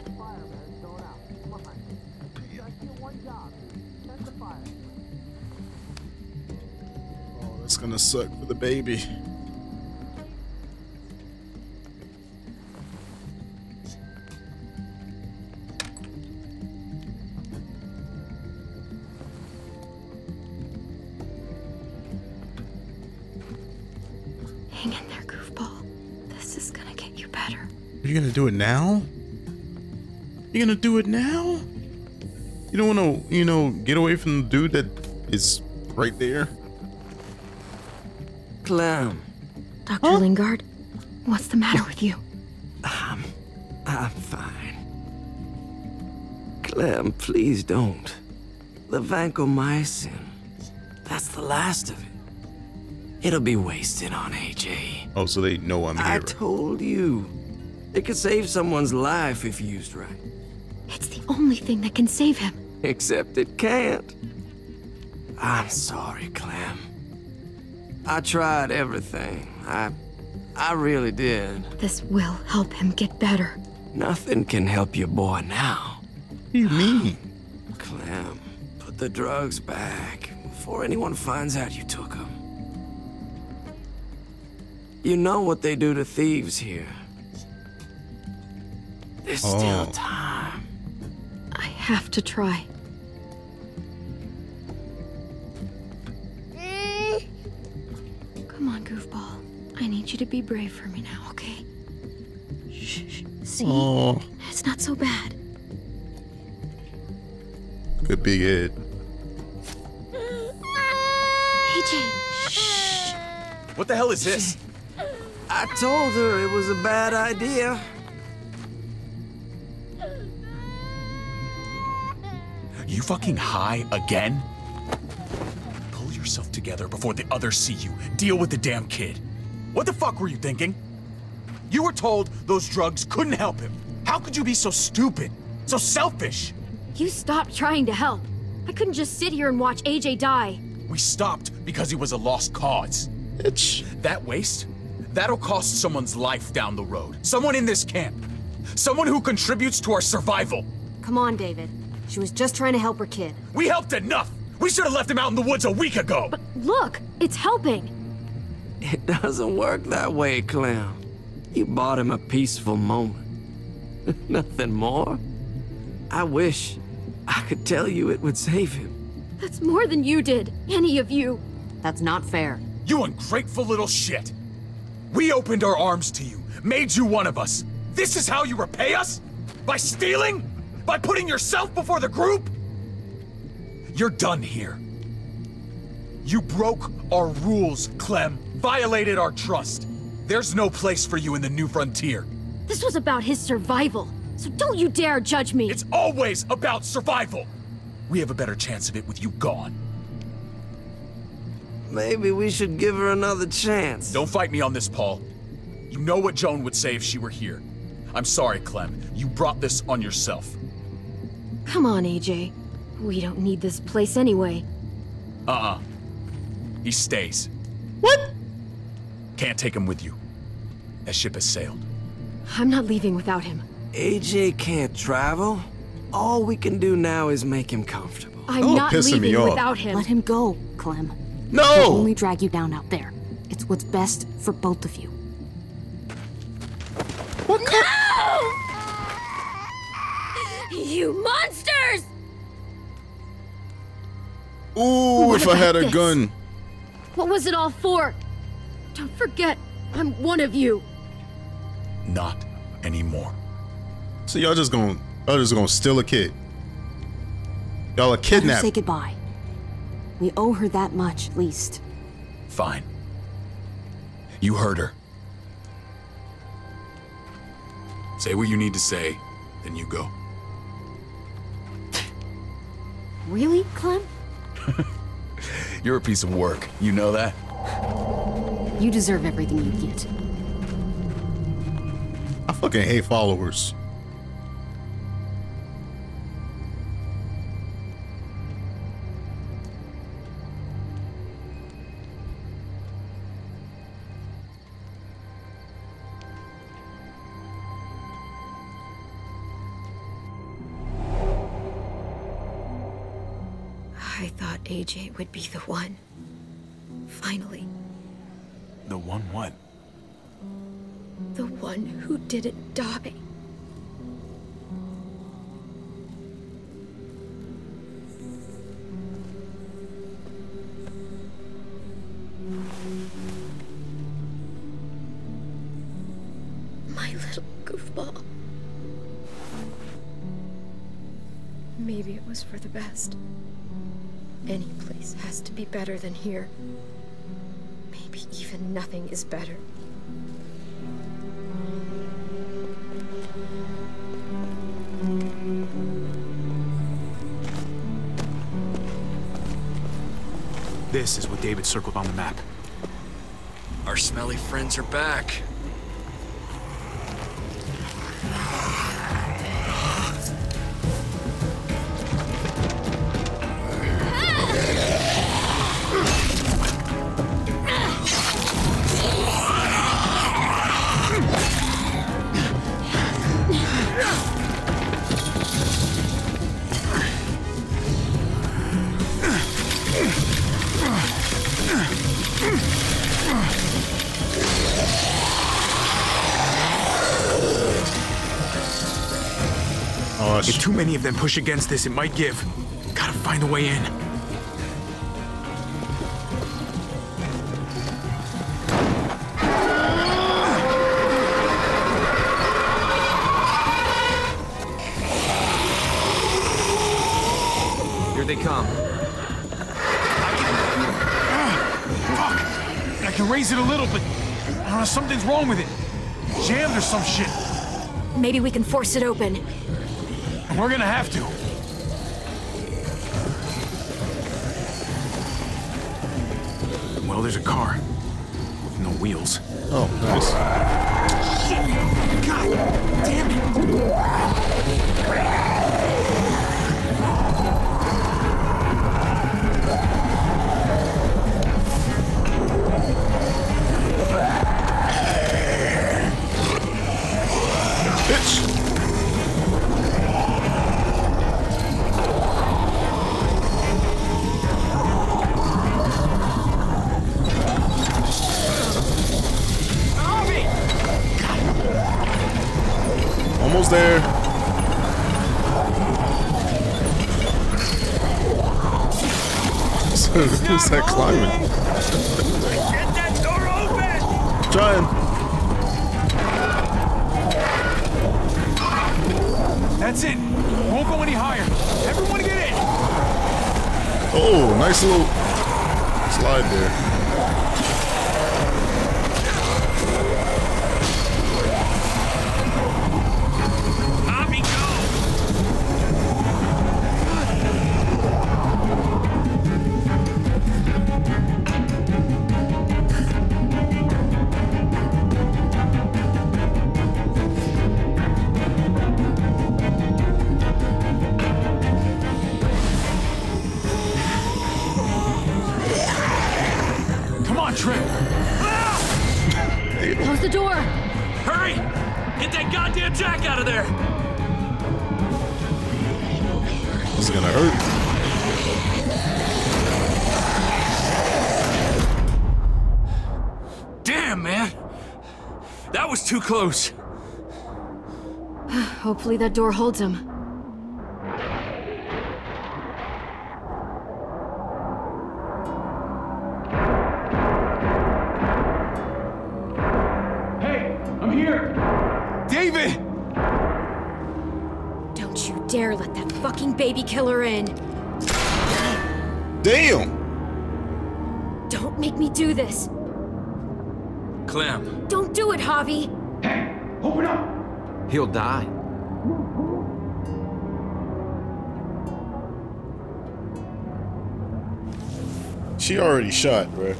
Oh, that's gonna suck for the baby. You're gonna do it now? You're gonna do it now? You don't wanna, you know, get away from the dude that is right there? Clem. Dr. Lingard, what's the matter with you? I'm, I'm fine. Clem, please don't. The vancomycin. That's the last of it. It'll be wasted on AJ. Oh, so they know I'm here. I told you. It could save someone's life if used right. It's the only thing that can save him. Except it can't. I'm sorry, Clem. I tried everything. I I really did. This will help him get better. Nothing can help your boy now. You mean? Clem, put the drugs back before anyone finds out you took them. You know what they do to thieves here. There's still Oh. time. I have to try. Come on, goofball. I need you to be brave for me now, okay? Shh. shh. See? Oh, It's not so bad. Could be good big head. AJ, What the hell is this? I told her it was a bad idea. Fucking high again? Pull yourself together before the others see you. Deal with the damn kid. What the fuck were you thinking? You were told those drugs couldn't help him. How could you be so stupid? So selfish? you stopped trying to help. I couldn't just sit here and watch AJ die. We stopped because he was a lost cause. That waste? That'll cost someone's life down the road. Someone in this camp. Someone who contributes to our survival. Come on, David. She was just trying to help her kid. We helped enough! We should have left him out in the woods a week ago! But Look, it's helping. It doesn't work that way, Clem. You bought him a peaceful moment. Nothing more. I wish I could tell you it would save him. That's more than you did. Any of you. That's not fair. You ungrateful little shit! We opened our arms to you, made you one of us. This is how you repay us? By stealing? By putting yourself before the group? You're done here. You broke our rules, Clem. Violated our trust. There's no place for you in the new frontier. This was about his survival. So don't you dare judge me. It's always about survival. We have a better chance of it with you gone. Maybe we should give her another chance. Don't fight me on this, Paul. You know what Joan would say if she were here. I'm sorry, Clem. You brought this on yourself. Come on, AJ. We don't need this place anyway. Uh-uh. He stays. What? Can't take him with you. That ship has sailed. I'm not leaving without him. AJ can't travel. All we can do now is make him comfortable. I'm not leaving without him. Let him go, Clem. No! He'll only drag you down out there. It's what's best for both of you. You monsters! Ooh, What if I had a this? gun. What was it all for? Don't forget, I'm one of you. Not anymore. So y'all just gonna y'all just gonna steal a kid. Y'all are Let her kidnapped. say goodbye. We owe her that much, at least. Fine. You heard her. Say what you need to say, then you go. Really, Clem? You're a piece of work. You know that? You deserve everything you get. I fucking hate followers. AJ would be the one. Finally, The one what? the one who didn't die. My little goofball. Maybe it was for the best. Any place has to be better than here. Maybe even nothing is better. This is what David circled on the map. Our smelly friends are back. Many of them push against this, it might give. Gotta find a way in. Here they come. Fuck! I can raise it a little, but I don't know, something's wrong with it. Jammed or some shit. Maybe we can force it open. We're gonna have to. Well, there's a car. With no wheels. Oh, nice. Shit! God damn Bitch! Who's too close. Hopefully that door holds him. Hey, I'm here. David! Don't you dare let that fucking baby killer in. Damn! Don't make me do this. He'll die. She already shot, bro.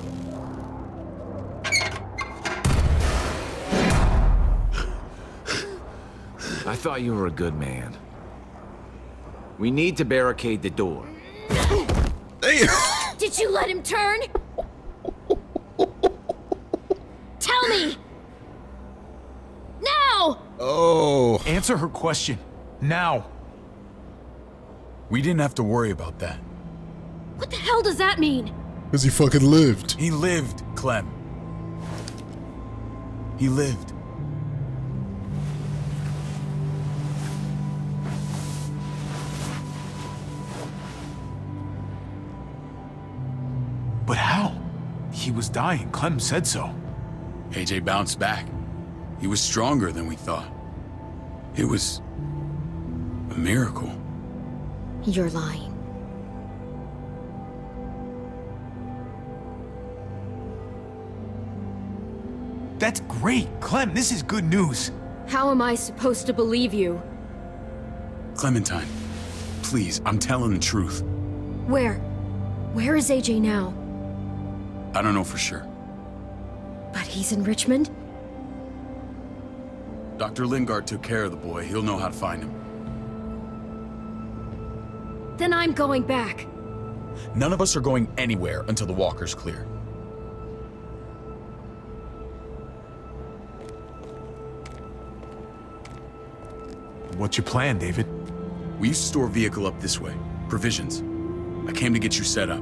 I thought you were a good man. We need to barricade the door. Did you let him turn? Tell me! Now! Oh. Answer her question. Now. We didn't have to worry about that. What the hell does that mean? Because he fucking lived. He lived, Clem. He lived. But how? He was dying. Clem said so. AJ bounced back. He was stronger than we thought. It was a miracle. You're lying. That's great. Clem, this is good news. How am I supposed to believe you? Clementine, please, I'm telling the truth. Where? Where is AJ now? I don't know for sure. But he's in Richmond? Dr. Lingard took care of the boy. He'll know how to find him. Then I'm going back. None of us are going anywhere until the walker's clear. What's your plan, David? We used to store a vehicle up this way. Provisions. I came to get you set up.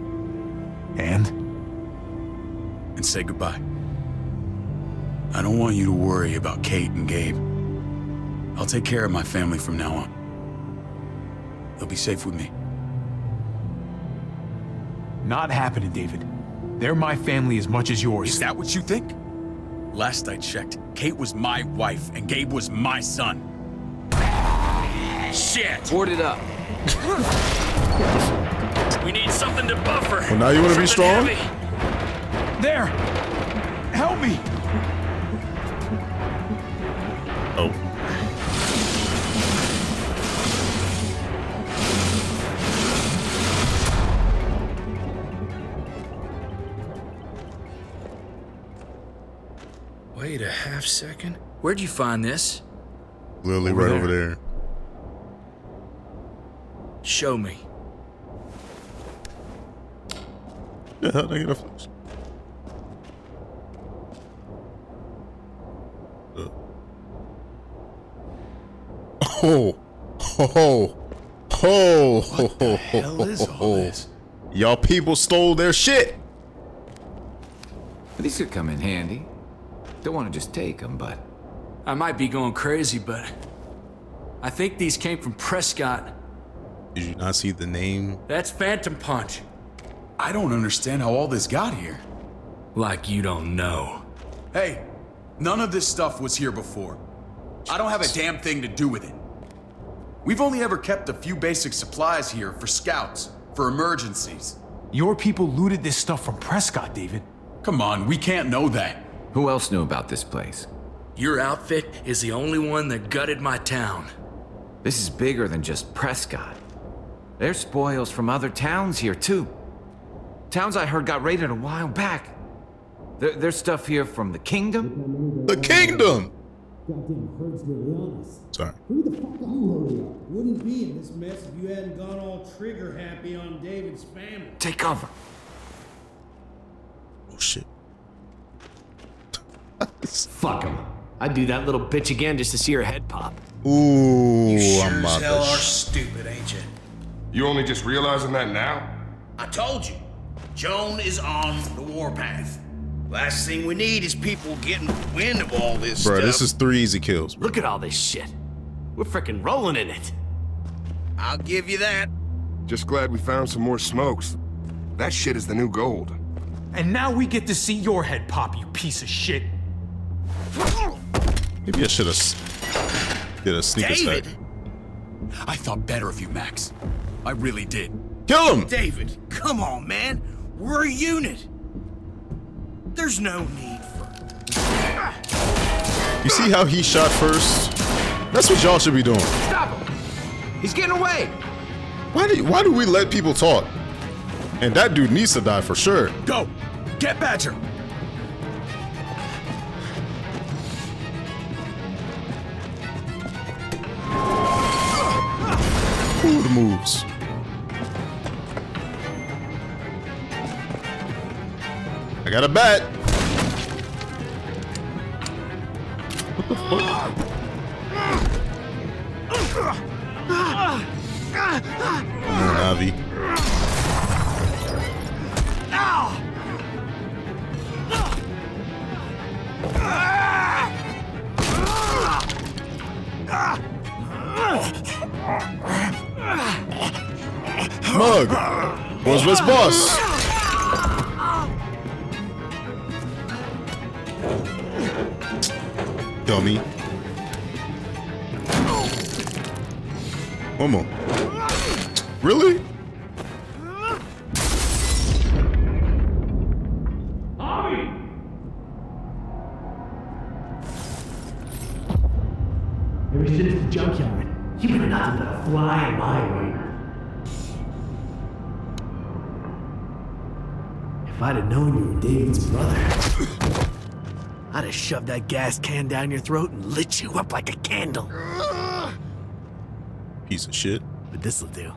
And? And say goodbye. I don't want you to worry about Kate and Gabe. I'll take care of my family from now on. They'll be safe with me. Not happening, David. They're my family as much as yours. Is that what you think? Last I checked, Kate was my wife and Gabe was my son. Shit! Board it up. We need something to buffer. Well, now you want to be strong? Heavy. There! Help me! Second. Where'd you find this? Literally Over right there. over there. Show me. Yeah, how'd I get a flash? Uh. Oh, ho, ho, ho, ho, ho, hell is all this? Y'all people stole their shit. These could come in handy. Don't want to just take them, but I might be going crazy, but I think these came from Prescott. Did you not see the name? That's Phantom Punch. I don't understand how all this got here. Like you don't know. Hey, none of this stuff was here before. I don't have a damn thing to do with it. We've only ever kept a few basic supplies here for scouts, for emergencies. Your people looted this stuff from Prescott, David. Come on, we can't know that. Who else knew about this place? Your outfit is the only one that gutted my town. This is bigger than just Prescott. There's spoils from other towns here, too. Towns I heard got raided a while back. There, there's stuff here from the kingdom. The kingdom. Goddamn herd's nearly on us. Sorry. Hurry the fuck up, hurry up. Wouldn't be in this mess if you hadn't gone all trigger happy on David's family. Take cover. Oh shit. Fuck him. I'd do that little bitch again just to see her head pop. Ooh, You sure I'm as about hell to. are stupid, ain't you? You only just realizing that now? I told you. Joan is on the warpath. Last thing we need is people getting wind of all this Bro, stuff. this is three easy kills. Bro. Look at all this shit. We're frickin' rolling in it. I'll give you that. Just glad we found some more smokes. That shit is the new gold. And now we get to see your head pop, you piece of shit. Maybe I should have did a sneak David! attack. I thought better of you, Max. I really did. Kill him. David, come on, man. We're a unit. There's no need for. You see how he shot first? That's what y'all should be doing. Stop him! He's getting away! Why do why do we let people talk? And that dude needs to die for sure. Go! Get Badger! Moves. I got a bat. What the fuck? Come on, Javi. Mug. Where's this boss? Dummy. One more. Really? Shoved that gas can down your throat and lit you up like a candle. Piece of shit. But this'll do.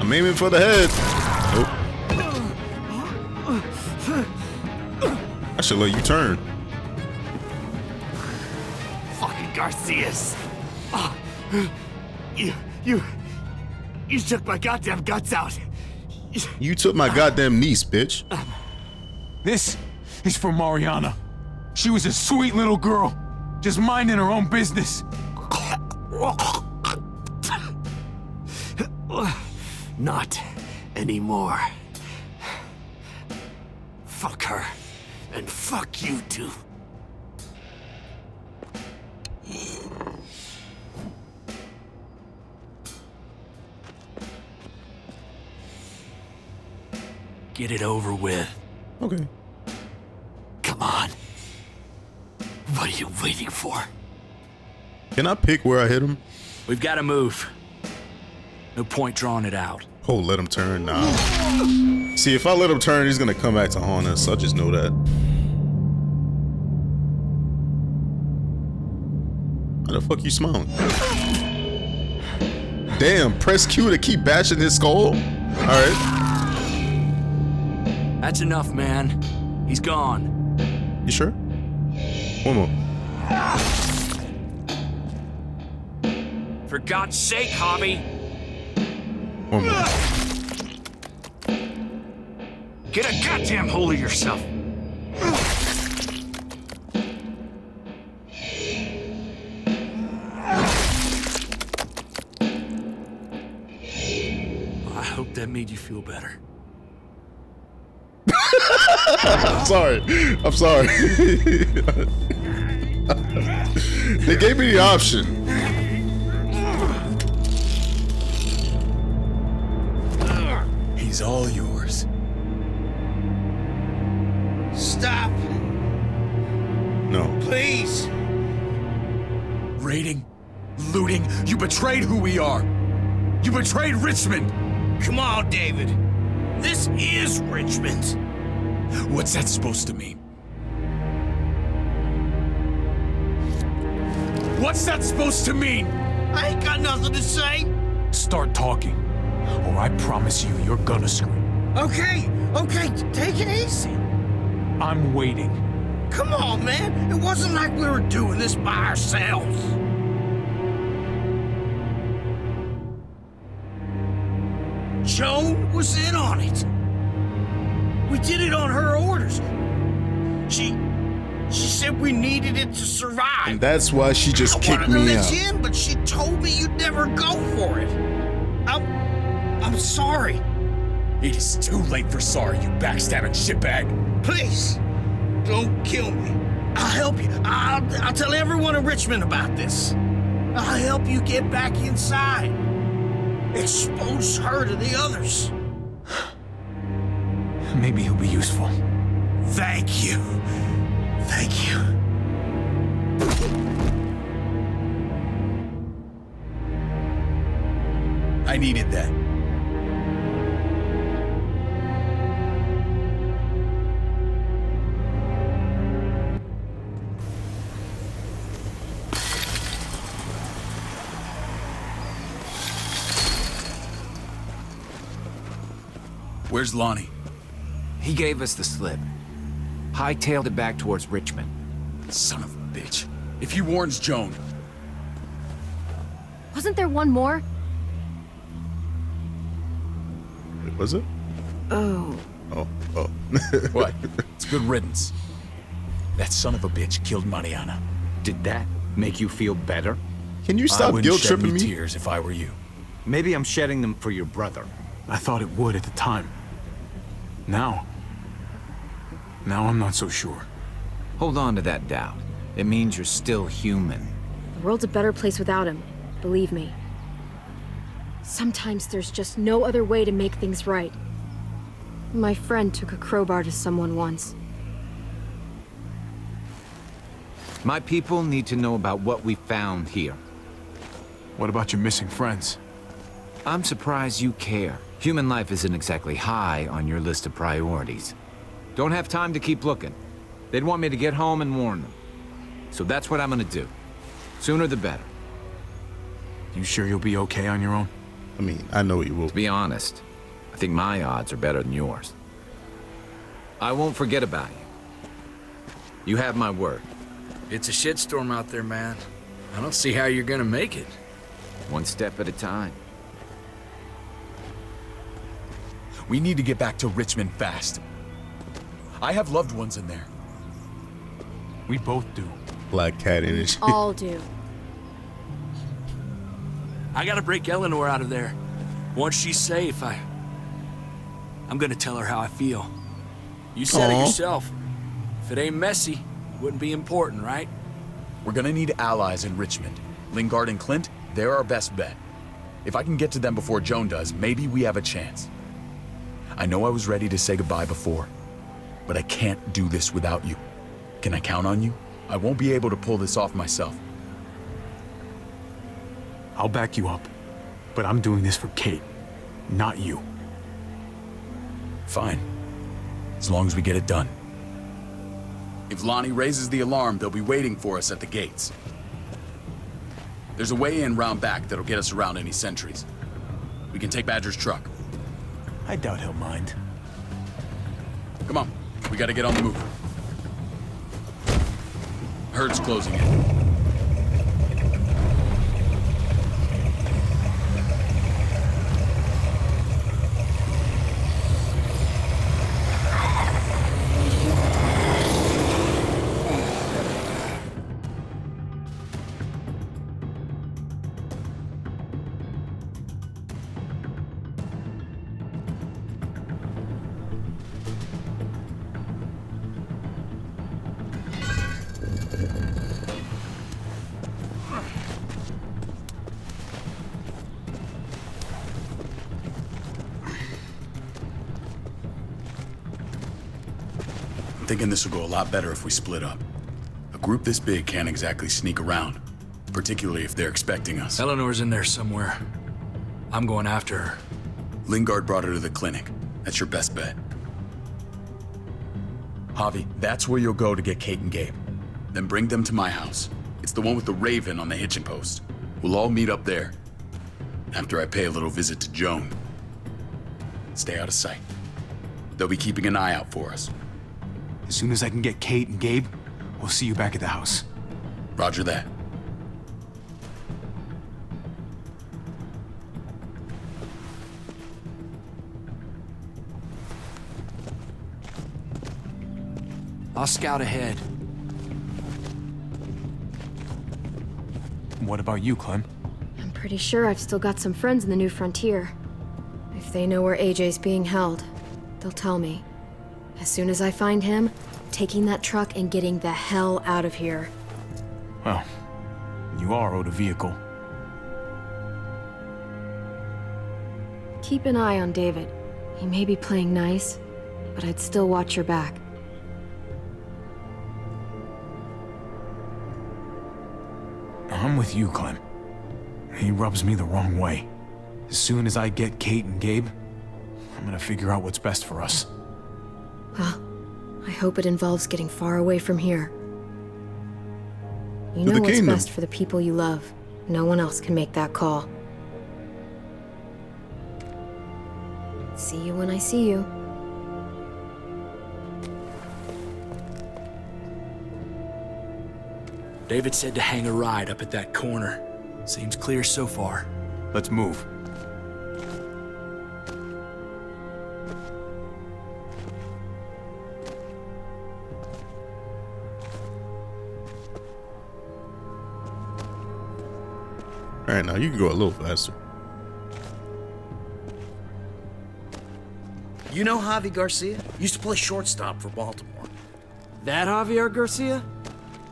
I'm aiming for the head. Nope. I should let you turn. Fucking Garcias. Oh, you, you, you took my goddamn guts out. You took my goddamn niece, bitch. This is for Mariana. She was a sweet little girl, just minding her own business. Not anymore. Fuck her. And fuck you too. Get it over with. Okay. Come on. What are you waiting for? Can I pick where I hit him? We've got to move. No point drawing it out. Oh, let him turn now. See, if I let him turn, he's gonna come back to haunt us. I just know that. How the fuck you smiling? Damn, press Q to keep bashing his skull? Alright. That's enough, man. He's gone. You sure? One more. For God's sake, Javi. One more. Get a goddamn hold of yourself. I hope that made you feel better. I'm sorry. I'm sorry. they gave me the option. He's all yours. Stop, No. please. Raiding, looting, you betrayed who we are. You betrayed Richmond. Come on, David. This is Richmond. What's that supposed to mean? What's that supposed to mean? I ain't got nothing to say. Start talking, or I promise you, you're gonna scream. Okay, okay, take it easy. I'm waiting. Come on, man. It wasn't like we were doing this by ourselves. Joan was in on it. We did it on her orders. She she said we needed it to survive. And that's why she just I kicked wanted to me let out. you in, but she told me you'd never go for it. I'm I'm sorry. It is too late for sorry, you backstabbing shitbag. Please, don't kill me. I'll help you. I'll, I'll tell everyone in Richmond about this. I'll help you get back inside. Expose her to the others. Maybe he'll be useful. Thank you. Thank you. I needed that. Where's Lonnie? He gave us the slip. Hightailed it back towards Richmond. Son of a bitch. If he warns Joan... Wasn't there one more? Wait, was it? Oh. Oh, oh. what? It's good riddance. That son of a bitch killed Mariana. Did that make you feel better? Can you stop wouldn't guilt shed tripping any me? tears if I were you. Maybe I'm shedding them for your brother. I thought it would at the time. Now... Now I'm not so sure. Hold on to that doubt. It means you're still human. The world's a better place without him, believe me. Sometimes there's just no other way to make things right. My friend took a crowbar to someone once. My people need to know about what we found here. What about your missing friends? I'm surprised you care. Human life isn't exactly high on your list of priorities. Don't have time to keep looking. They'd want me to get home and warn them. So that's what I'm gonna do. Sooner the better. You sure you'll be okay on your own? I mean, I know you will. To be honest, I think my odds are better than yours. I won't forget about you. You have my word. It's a shitstorm out there, man. I don't see how you're gonna make it. One step at a time. We need to get back to Richmond fast. I have loved ones in there. We both do. Black cat energy. All do. I gotta break Eleanor out of there. Once she's safe, I... I'm gonna tell her how I feel. You said it yourself. If it ain't messy, it wouldn't be important, right? We're gonna need allies in Richmond. Lingard and Clint, they're our best bet. If I can get to them before Joan does, maybe we have a chance. I know I was ready to say goodbye before, but I can't do this without you. Can I count on you? I won't be able to pull this off myself. I'll back you up, but I'm doing this for Kate, not you. Fine. As long as we get it done. If Lonnie raises the alarm, they'll be waiting for us at the gates. There's a way in round back that'll get us around any sentries. We can take Badger's truck. I doubt he'll mind. Come on, we gotta get on the move. Herd's closing in. This will go a lot better if we split up. A group this big can't exactly sneak around, particularly if they're expecting us. Eleanor's in there somewhere. I'm going after her. Lingard brought her to the clinic. That's your best bet. Javi, that's where you'll go to get Kate and Gabe. Then bring them to my house. It's the one with the raven on the hitching post. We'll all meet up there. After I pay a little visit to Joan. Stay out of sight. They'll be keeping an eye out for us. As soon as I can get Kate and Gabe, we'll see you back at the house. Roger that. I'll scout ahead. What about you, Clem? I'm pretty sure I've still got some friends in the New Frontier. If they know where AJ's being held, they'll tell me. As soon as I find him, taking that truck and getting the hell out of here. Well, you are owed a vehicle. Keep an eye on David. He may be playing nice, but I'd still watch your back. I'm with you, Clem. He rubs me the wrong way. As soon as I get Kate and Gabe, I'm gonna figure out what's best for us. Well, I hope it involves getting far away from here. You To know the what's kingdom. best for the people you love. No one else can make that call. See you when I see you. David said to hang a ride up at that corner. Seems clear so far. Let's move. All right, now you can go a little faster. You know Javi Garcia? Used to play shortstop for Baltimore. That Javier Garcia?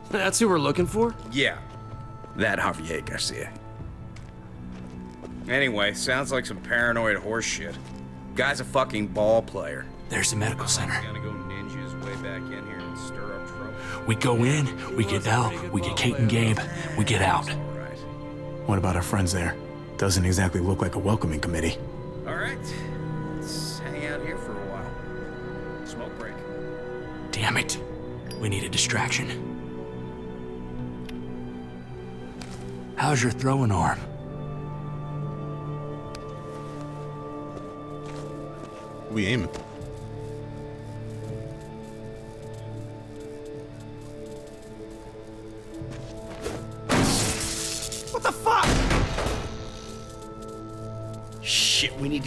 That's who we're looking for? Yeah, that Javier Garcia. Anyway, sounds like some paranoid horse shit. Guy's a fucking ball player. There's the medical center. Gonna go ninja way back in here and stir up trouble. We go in, we get out, we get Kate and Gabe, we get out. What about our friends there? Doesn't exactly look like a welcoming committee. All right, let's hang out here for a while. Smoke break. Damn it. We need a distraction. How's your throwing arm? We aiming.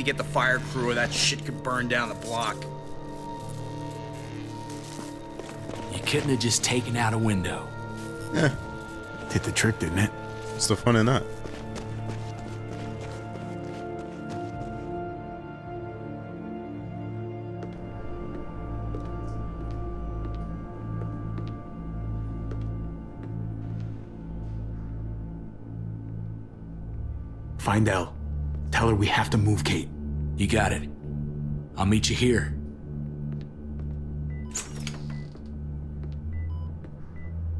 Get the fire crew or that shit could burn down the block. You couldn't have just taken out a window. Yeah. Did the trick, didn't it? What's the fun in that? Find Elle. Tell her we have to move Kate. You got it. I'll meet you here.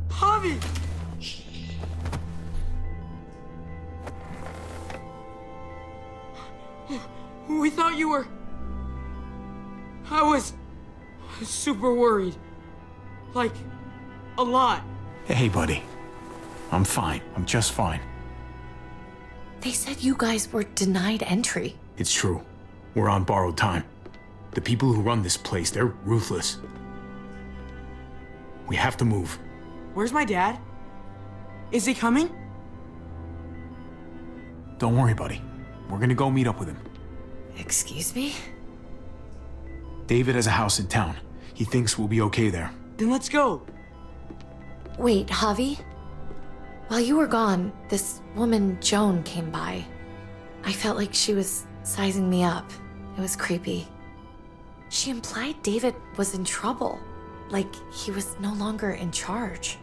Javi! We thought you were... I was... super worried. Like, a lot. Hey, buddy. I'm fine. I'm just fine. They said you guys were denied entry. It's true. We're on borrowed time. The people who run this place, they're ruthless. We have to move. Where's my dad? Is he coming? Don't worry, buddy. We're gonna go meet up with him. Excuse me? David has a house in town. He thinks we'll be okay there. Then let's go. Wait, Javi? While you were gone, this woman, Joan, came by. I felt like she was sizing me up. It was creepy. She implied David was in trouble, like he was no longer in charge.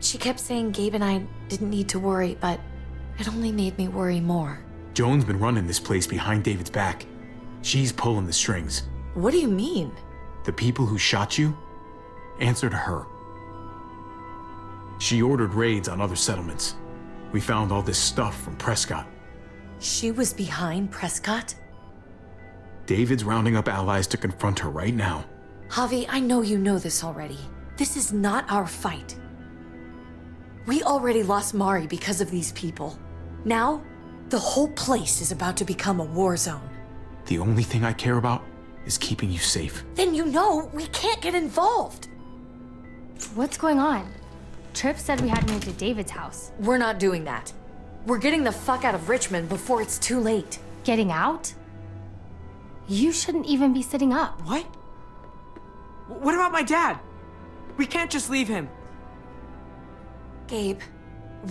She kept saying Gabe and I didn't need to worry, but it only made me worry more. Joan's been running this place behind David's back. She's pulling the strings. What do you mean? The people who shot you answer to her. She ordered raids on other settlements. We found all this stuff from Prescott. She was behind Prescott? David's rounding up allies to confront her right now. Javi, I know you know this already. This is not our fight. We already lost Mari because of these people. Now, the whole place is about to become a war zone. The only thing I care about is keeping you safe. Then you know we can't get involved. What's going on? Tripp said we had to move to David's house. We're not doing that. We're getting the fuck out of Richmond before it's too late. Getting out? You shouldn't even be sitting up. What? What about my dad? We can't just leave him. Gabe,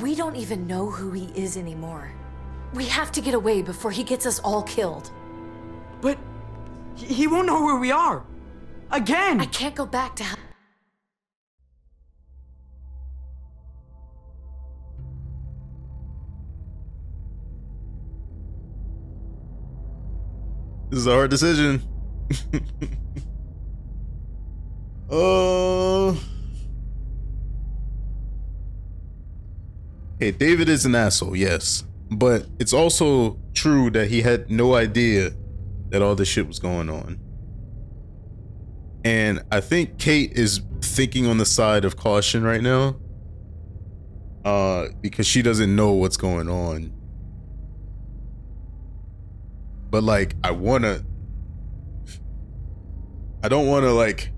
we don't even know who he is anymore. We have to get away before he gets us all killed. But he he won't know where we are. Again! I can't go back to This is a hard decision. Uh. Hey, David is an asshole, yes. But it's also true that he had no idea that all this shit was going on. And I think Kate is thinking on the side of caution right now. Uh, because she doesn't know what's going on. But like, I wanna I don't wanna like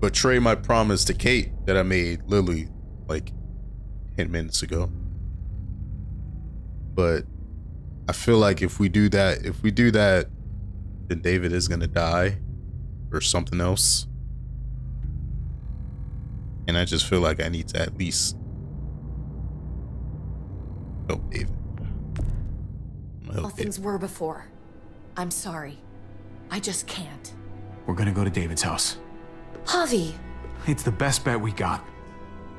betray my promise to Kate that I made Lily like 10 minutes ago. But I feel like if we do that, if we do that, then David is gonna die or something else. And I just feel like I need to at least help David. All things were before. I'm sorry. I just can't. We're gonna go to David's house. Javi! It's the best bet we got.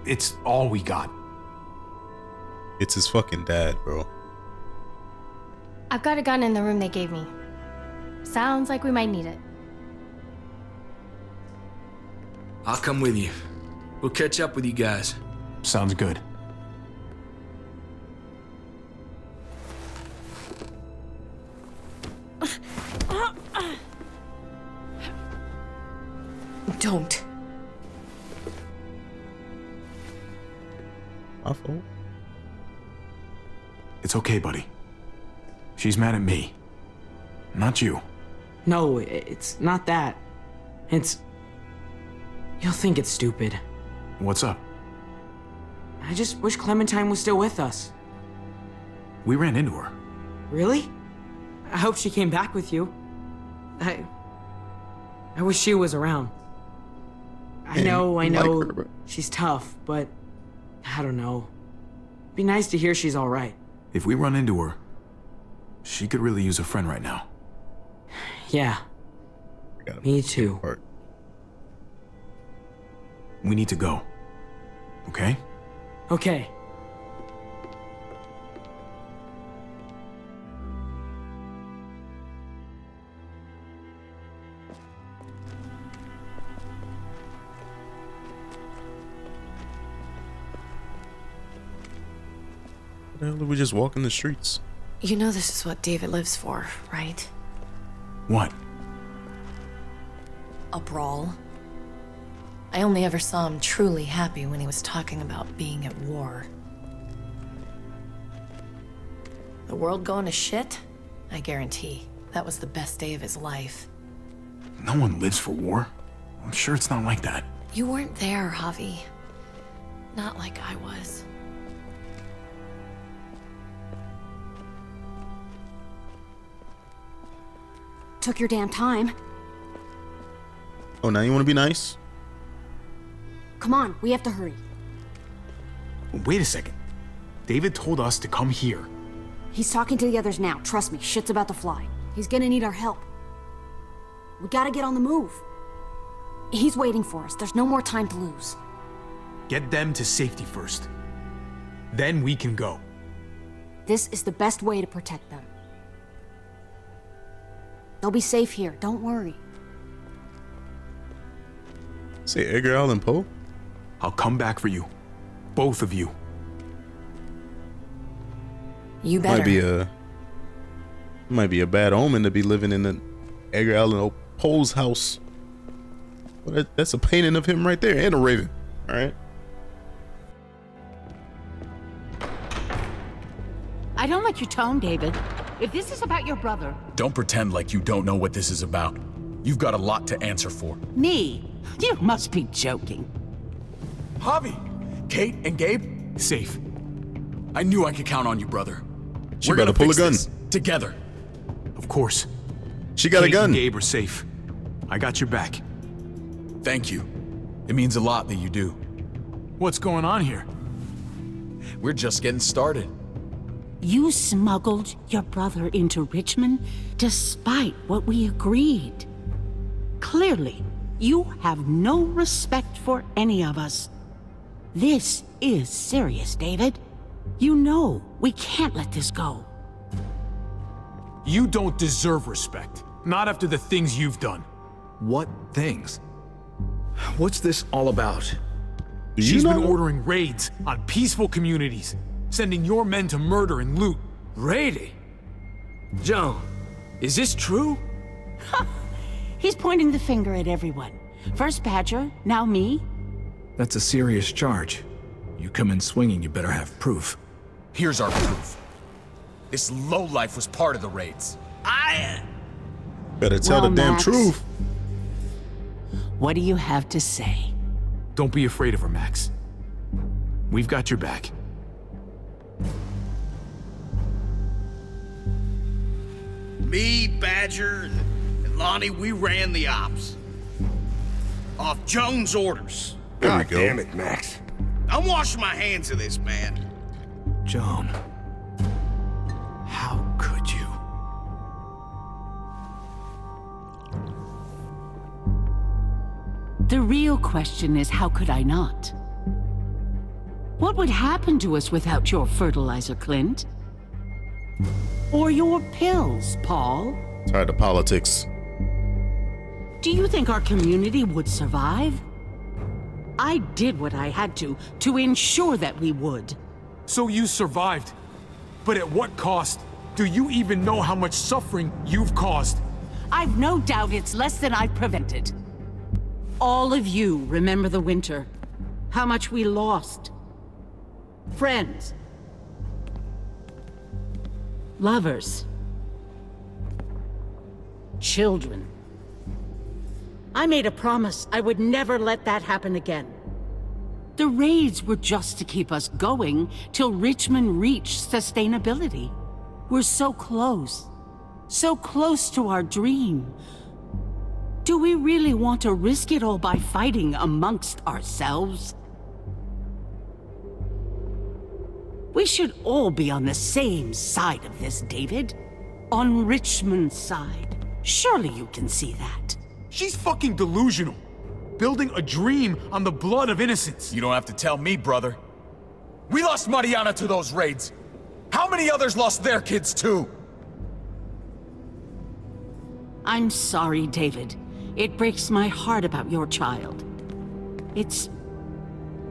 It's all we got. It's his fucking dad, bro. I've got a gun in the room they gave me. Sounds like we might need it. I'll come with you. We'll catch up with you guys. Sounds good. Don't. My fault. It's okay, buddy. She's mad at me. Not you. No, it's not that. It's. You'll think it's stupid. What's up? I just wish Clementine was still with us. We ran into her. Really? I hope she came back with you. I. I wish she was around. I know, I you like know her, but- she's tough, but I don't know. Be nice to hear she's all right. If we run into her, she could really use a friend right now. Yeah. Me too. We need to go. Okay? Okay. The hell did we just walk in the streets? You know this is what David lives for, right? What? A brawl. I only ever saw him truly happy when he was talking about being at war. The world going to shit? I guarantee. That was the best day of his life. No one lives for war. I'm sure it's not like that. You weren't there, Javi. Not like I was. Took your damn time. Oh, now you want to be nice? Come on, we have to hurry. Wait a second. David told us to come here. He's talking to the others now. Trust me, shit's about to fly. He's gonna need our help. We gotta get on the move. He's waiting for us. There's no more time to lose. Get them to safety first. Then we can go. This is the best way to protect them. They'll be safe here. Don't worry. Say Edgar Allan Poe? I'll come back for you. Both of you. You better. Might be a might be a bad omen to be living in the Edgar Allan Poe's house. Well, that, that's a painting of him right there and a raven. All right. I don't like your tone, David. If this is about your brother, Don't pretend like you don't know what this is about. You've got a lot to answer for. me, you must be joking. Javi, Kate and Gabe, safe. I knew I could count on you, brother. She We're about to gonna pull a gun. this Together. Of course. She got a Kate gun. And Gabe are safe. I got your back. Thank you. It means a lot that you do. What's going on here? We're just getting started. You smuggled your brother into Richmond despite what we agreed. Clearly, you have no respect for any of us. This is serious, David. You know we can't let this go. You don't deserve respect. Not after the things you've done. What things? What's this all about? She's been ordering raids on peaceful communities, sending your men to murder and loot. Raiding? Joan, is this true? He's pointing the finger at everyone. First Badger, now me. That's a serious charge. You come in swinging, you better have proof. Here's our proof. This lowlife was part of the raids. I. Uh, better tell Well, the damn Max. truth. What do you have to say? Don't be afraid of her, Max. We've got your back. Me, Badger, and, and Lonnie, we ran the ops. Off Joan's orders. There we God go. damn it, Max. I'm washing my hands of this, man. Joan. How could you? The real question is how could I not? What would happen to us without your fertilizer, Clint? Or your pills, Paul? Tired of politics. Do you think our community would survive? I did what I had to, to ensure that we would. So you survived. But at what cost? Do you even know how much suffering you've caused? I've no doubt it's less than I've prevented. All of you remember the winter. How much we lost. Friends. Lovers. Children. I made a promise I would never let that happen again. The raids were just to keep us going till Richmond reached sustainability. We're so close. So close to our dream. Do we really want to risk it all by fighting amongst ourselves? We should all be on the same side of this, David. On Richmond's side. Surely you can see that. She's fucking delusional. Building a dream on the blood of innocents. You don't have to tell me, brother. We lost Mariana to those raids. How many others lost their kids too? I'm sorry, David. It breaks my heart about your child. It's...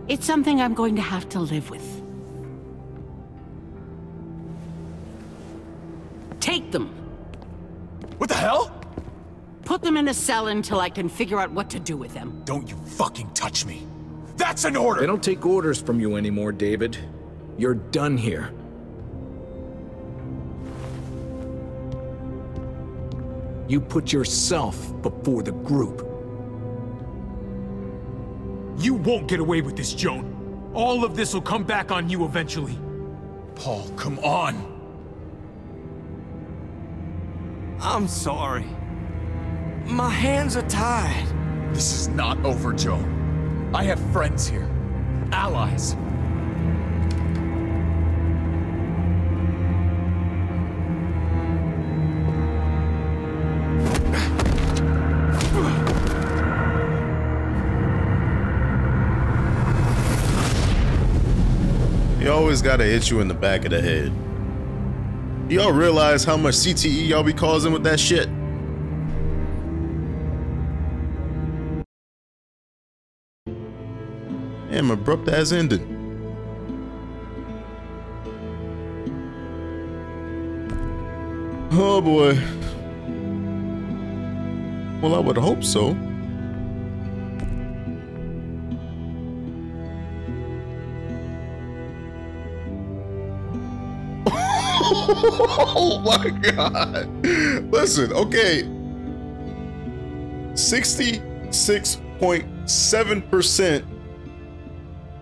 It's something I'm going to have to live with. Take them. What the hell? Put them in a cell until I can figure out what to do with them. Don't you fucking touch me. That's an order! They don't take orders from you anymore, David. You're done here. You put yourself before the group. You won't get away with this, Joan. All of this will come back on you eventually. Paul, come on. I'm sorry. My hands are tied. This is not over, Joan. I have friends here. Allies. He always gotta hit you in the back of the head. Y'all realize how much CTE y'all be causing with that shit? Damn, abrupt ass ending. Oh boy. Well, I would hope so. Oh my god. Listen, okay. 66.7%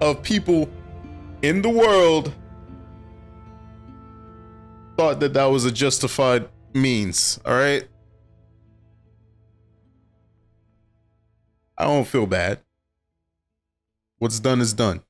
of people in the world thought that that was a justified means, all right? I don't feel bad. What's done is done.